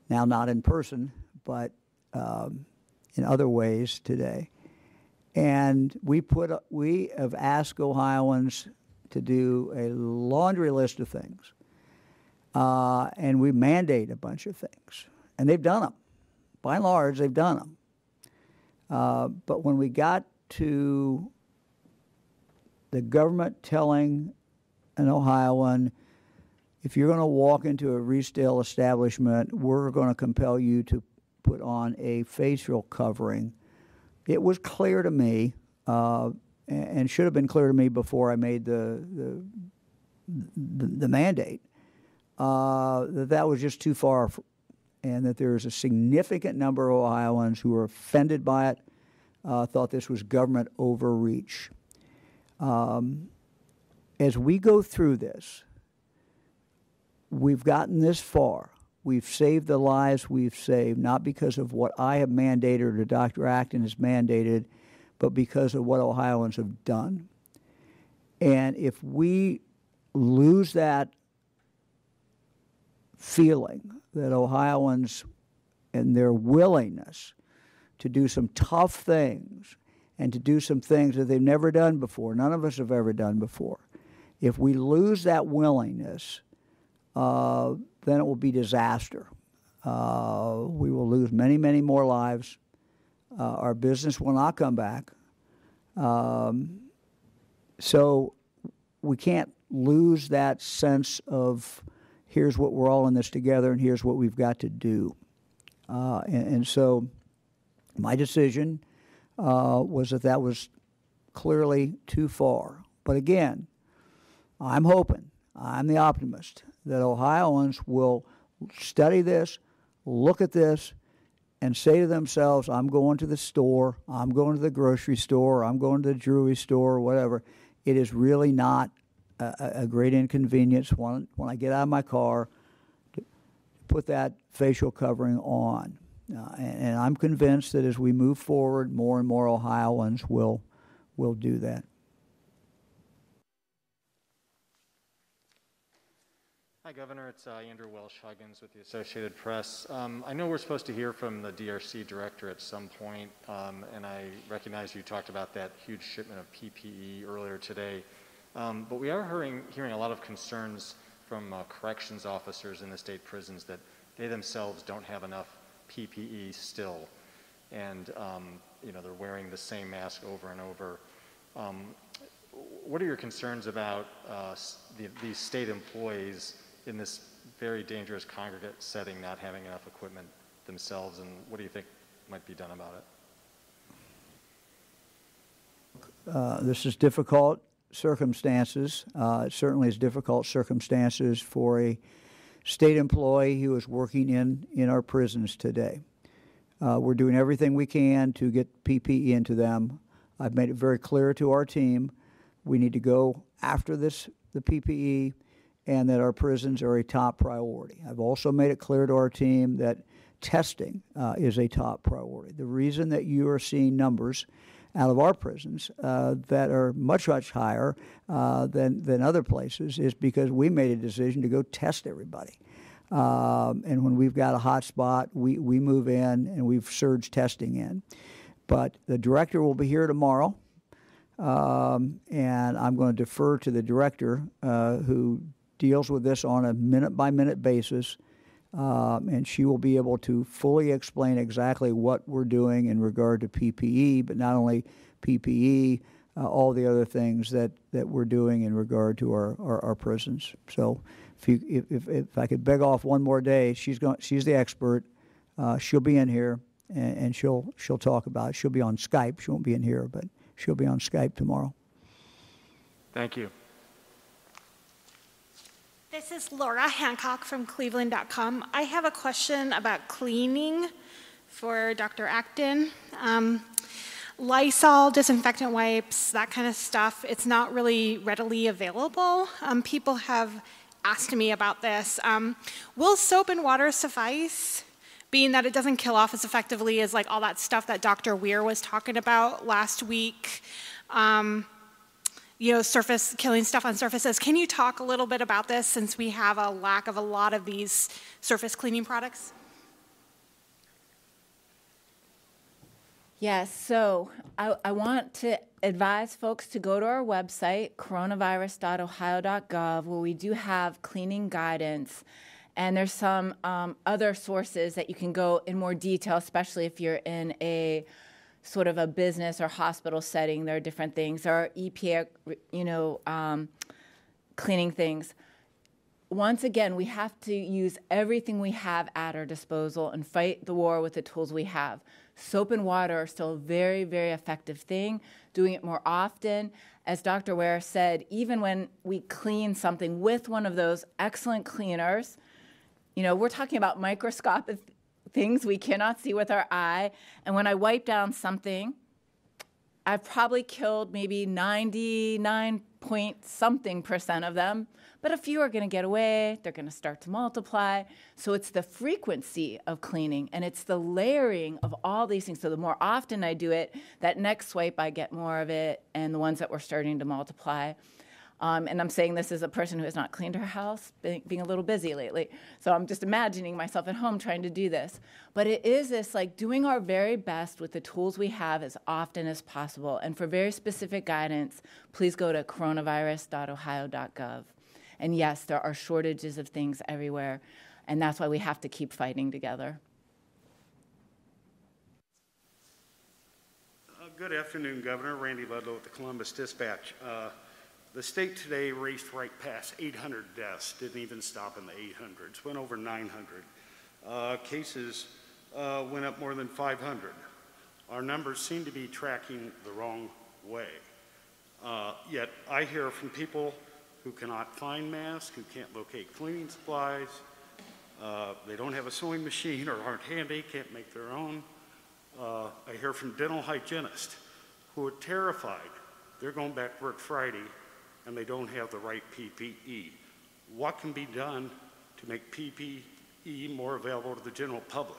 Now, not in person, but um, in other ways today. And we put we have asked Ohioans to do a laundry list of things uh, and we mandate a bunch of things, and they've done them. By and large, they've done them. Uh, but when we got to the government telling an Ohioan, if you're going to walk into a resale establishment, we're going to compel you to put on a facial covering, it was clear to me, uh, and, should have been clear to me before I made the, the, the mandate uh, that that was just too far, f- and that there's a significant number of Ohioans who were offended by it, uh, thought this was government overreach. Um, as we go through this, we've gotten this far. We've saved the lives we've saved, not because of what I have mandated or Dr. Acton has mandated, but because of what Ohioans have done. And if we lose that feeling that Ohioans and their willingness to do some tough things and to do some things that they've never done before, none of us have ever done before. If we lose that willingness, uh, then it will be disaster. Uh, we will lose many, many more lives. Uh, our business will not come back. Um, so we can't lose that sense of here's what we're all in this together and here's what we've got to do. Uh, and, and so my decision uh, was that that was clearly too far. But again, I'm hoping, I'm the optimist, that Ohioans will study this, look at this, and say to themselves, I'm going to the store, I'm going to the grocery store, I'm going to the jewelry store, whatever. It is really not a, a- great inconvenience when, when I get out of my car to put that facial covering on. Uh, and, and I'm convinced that as we move forward, more and more Ohioans will, will do that. Hi, Governor. It's uh, Andrew Welsh Huggins with the Associated Press. Um, I know we're supposed to hear from the DRC director at some point, um, and I recognize you talked about that huge shipment of PPE earlier today. Um, but we are hearing, hearing a lot of concerns from uh, corrections officers in the state prisons that they themselves don't have enough PPE still. And, um, you know, they're wearing the same mask over and over. Um, what are your concerns about uh, the, these state employees in this very dangerous congregate setting not having enough equipment themselves, and what do you think might be done about it? Uh, this is difficult circumstances. Uh, it certainly is difficult circumstances for a state employee who is working in, in our prisons today. Uh, we're doing everything we can to get PPE into them. I've made it very clear to our team we need to go after this the PPE and that our prisons are a top priority. I've also made it clear to our team that testing uh, is a top priority. The reason that you are seeing numbers out of our prisons uh, that are much, much higher uh, than, than other places is because we made a decision to go test everybody. Um, and when we've got a hot spot, we, we move in and we've surged testing in. But the director will be here tomorrow. Um, and I'm going to defer to the director uh, who deals with this on a minute by minute basis. Um, and she will be able to fully explain exactly what we're doing in regard to PPE, but not only PPE, uh, all the other things that, that we're doing in regard to our, our, our prisons. So if, you, if, if, if I could beg off one more day, she's, going, she's the expert. Uh, she'll be in here and, and she'll, she'll talk about it. She'll be on Skype. She won't be in here, but she'll be on Skype tomorrow. Thank you. This is Laura Hancock from Cleveland.com. I have a question about cleaning for Dr. Acton. Um, Lysol, disinfectant wipes, that kind of stuff, it's not really readily available. Um, people have asked me about this. Um, will soap and water suffice? Being that it doesn't kill off as effectively as like all that stuff that Dr. Weir was talking about last week. Um, you know, surface killing stuff on surfaces. Can you talk a little bit about this since we have a lack of a lot of these surface cleaning products? Yes, so I, I want to advise folks to go to our website, coronavirus.ohio.gov, where we do have cleaning guidance. And there's some um, other sources that you can go in more detail, especially if you're in a sort of a business or hospital setting. There are different things. There are EPA, you know, um, cleaning things. Once again, we have to use everything we have at our disposal and fight the war with the tools we have. Soap and water are still a very, very effective thing. Doing it more often. As Dr. Weir said, even when we clean something with one of those excellent cleaners, you know, we're talking about microscopic things we cannot see with our eye. And when I wipe down something, I've probably killed maybe 99 point something percent of them, but a few are going to get away. They're going to start to multiply. So it's the frequency of cleaning and it's the layering of all these things. So the more often I do it, that next swipe I get more of it, and the ones that were starting to multiply. Um, and I'm saying this as a person who has not cleaned her house, being, being a little busy lately. So I'm just imagining myself at home trying to do this. But it is this like doing our very best with the tools we have as often as possible. And for very specific guidance, please go to coronavirus.ohio.gov. And yes, there are shortages of things everywhere. And that's why we have to keep fighting together. Uh, Good afternoon, Governor. Randy Ludlow with the Columbus Dispatch. Uh, The state today raced right past 800 deaths, didn't even stop in the 800s, went over 900. Uh, Cases uh, went up more than 500. Our numbers seem to be tracking the wrong way. Uh, Yet I hear from people who cannot find masks, who can't locate cleaning supplies. Uh, they don't have a sewing machine or aren't handy, can't make their own. Uh, I hear from dental hygienists who are terrified. They're going back to work Friday and they don't have the right PPE. What can be done to make PPE more available to the general public?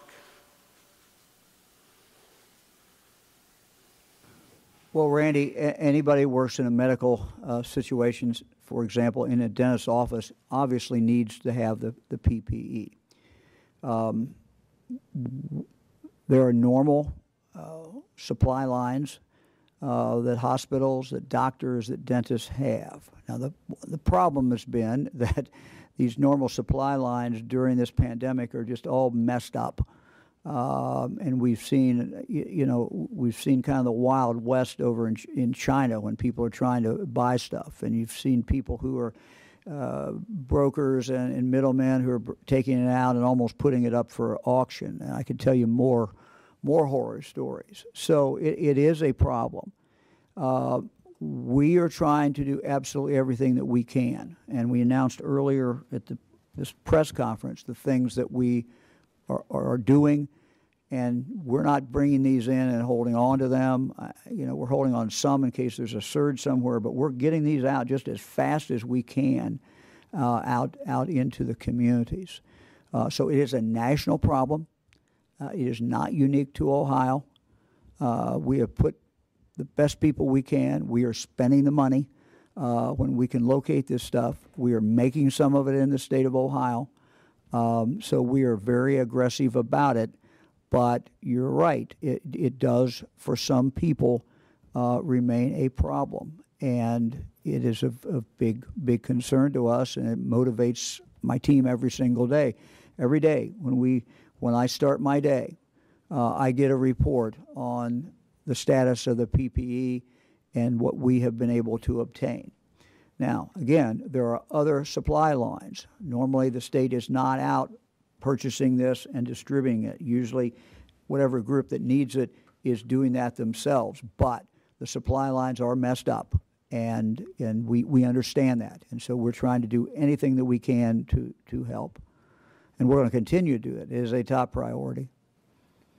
Well, Randy, anybody who works in a medical uh, situations, for example, in a dentist's office, obviously needs to have the, the PPE. Um, there are normal uh, supply lines uh, that hospitals, that doctors, that dentists have. Now, the, the problem has been that these normal supply lines during this pandemic are just all messed up. Um, and we've seen, you, know, we've seen kind of the wild west over in, in China when people are trying to buy stuff, and you've seen people who are uh, brokers and, and middlemen who are taking it out and almost putting it up for auction. And I could tell you more, more horror stories. So it, it is a problem. Uh, we are trying to do absolutely everything that we can, and we announced earlier at the, this press conference the things that we are, are doing, and we're not bringing these in and holding on to them. You know, we're holding on some in case there's a surge somewhere, but we're getting these out just as fast as we can uh, out out into the communities. Uh, so it is a national problem. Uh, it is not unique to Ohio. Uh, we have put the best people we can. We are spending the money uh, when we can locate this stuff. We are making some of it in the state of Ohio. Um, so we are very aggressive about it. But you're right, it, it does, for some people, uh, remain a problem. And it is a, of big, big concern to us, and it motivates my team every single day. Every day, when, we, when I start my day, uh, I get a report on the status of the PPE and what we have been able to obtain. Now, again, there are other supply lines. Normally, the state is not out purchasing this and distributing it. Usually, whatever group that needs it is doing that themselves. But the supply lines are messed up, and, and we, we understand that. And so we're trying to do anything that we can to, to help. And we're going to continue to do it. It is a top priority.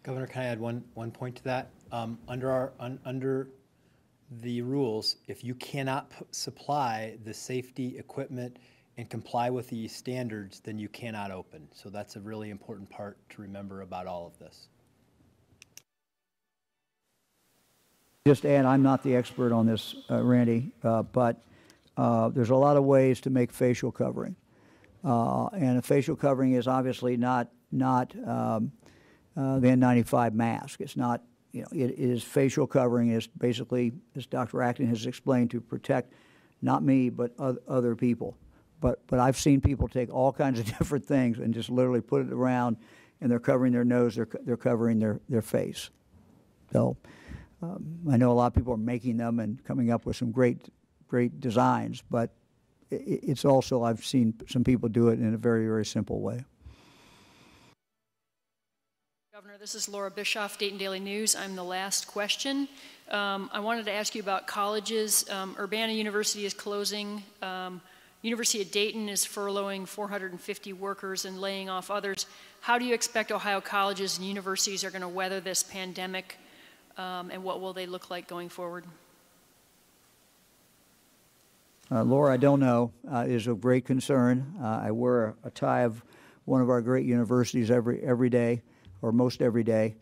Governor, can I add one, one point to that? Um, under our, un, under the rules, if you cannot supply the safety equipment and comply with the standards, then you cannot open. So that's a really important part to remember about all of this. Just add, I'm not the expert on this, uh, Randy, uh, but uh, there's a lot of ways to make facial covering. Uh, and a facial covering is obviously not, not um, uh, the N95 mask. It's not, you know, it is facial covering is basically, as Dr. Acton has explained, to protect not me, but other people. But, but I've seen people take all kinds of different things and just literally put it around, and they're covering their nose, they're, they're covering their, their face. So um, I know a lot of people are making them and coming up with some great, great designs, but it's also, I've seen some people do it in a very, very simple way. Governor, this is Laura Bischoff, Dayton Daily News. I'm the last question. Um, I wanted to ask you about colleges. Um, Urbana University is closing. Um, University of Dayton is furloughing 450 workers and laying off others. How do you expect Ohio colleges and universities are going to weather this pandemic, um, and what will they look like going forward? Uh, Laura, I don't know, uh, is of great concern. Uh, I wear a tie of one of our great universities every, every day, or most every day.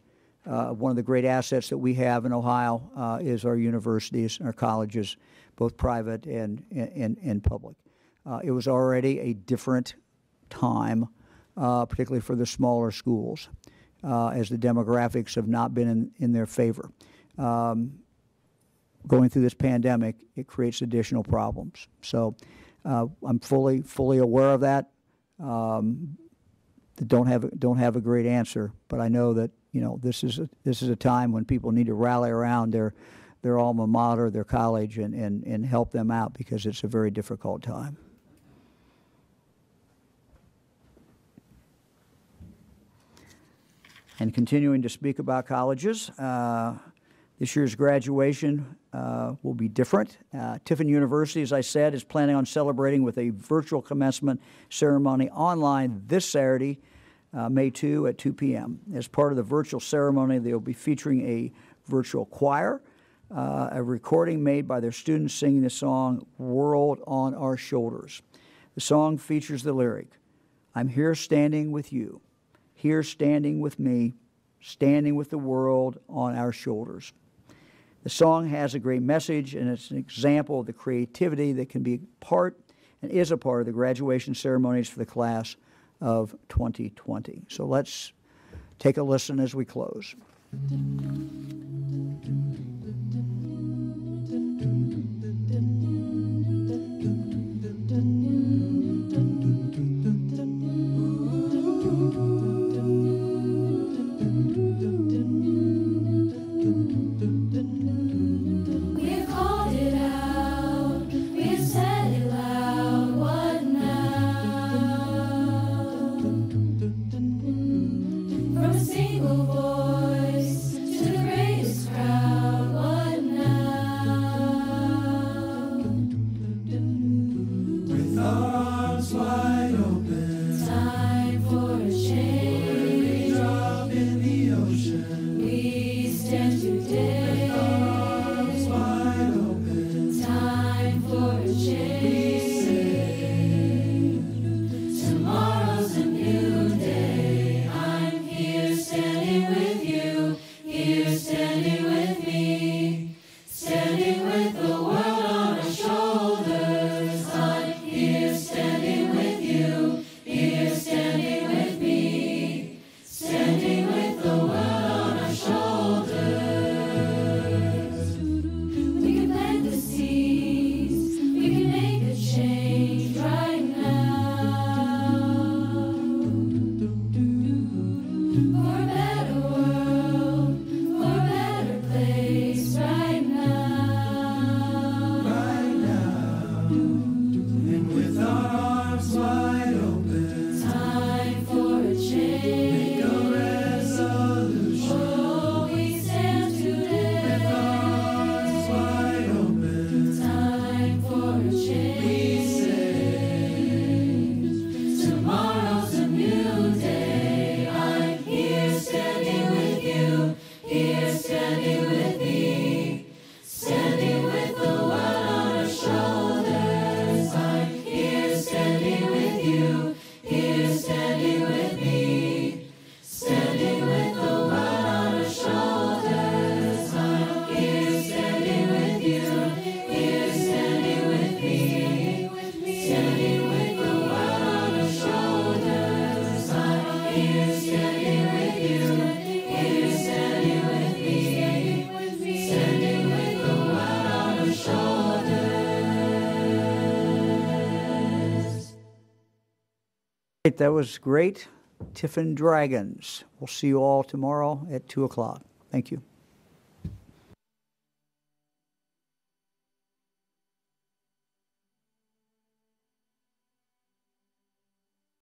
Uh, one of the great assets that we have in Ohio uh, is our universities, and our colleges, both private and, and, and public. Uh, it was already a different time, particularly for the smaller schools, as the demographics have not been in, in their favor. Um, going through this pandemic, it creates additional problems. So uh, I'm fully fully aware of that. Um, don't have don't have a great answer, but I know that you know this is a, this is a time when people need to rally around their their alma mater, their college, and, and, and help them out because it's a very difficult time. And continuing to speak about colleges, uh, This year's graduation uh, will be different. Uh, Tiffin University, as I said, is planning on celebrating with a virtual commencement ceremony online this Saturday, uh, May 2 at 2 p.m. As part of the virtual ceremony, they'll be featuring a virtual choir, uh, a recording made by their students singing the song World on Our Shoulders. The song features the lyric I'm here standing with you, here standing with me, standing with the world on our shoulders. The song has a great message, and it's an example of the creativity that can be part and is a part of the graduation ceremonies for the class of 2020. So let's take a listen as we close. Great, That was great. Tiffin Dragons. We'll see you all tomorrow at 2 o'clock. Thank you.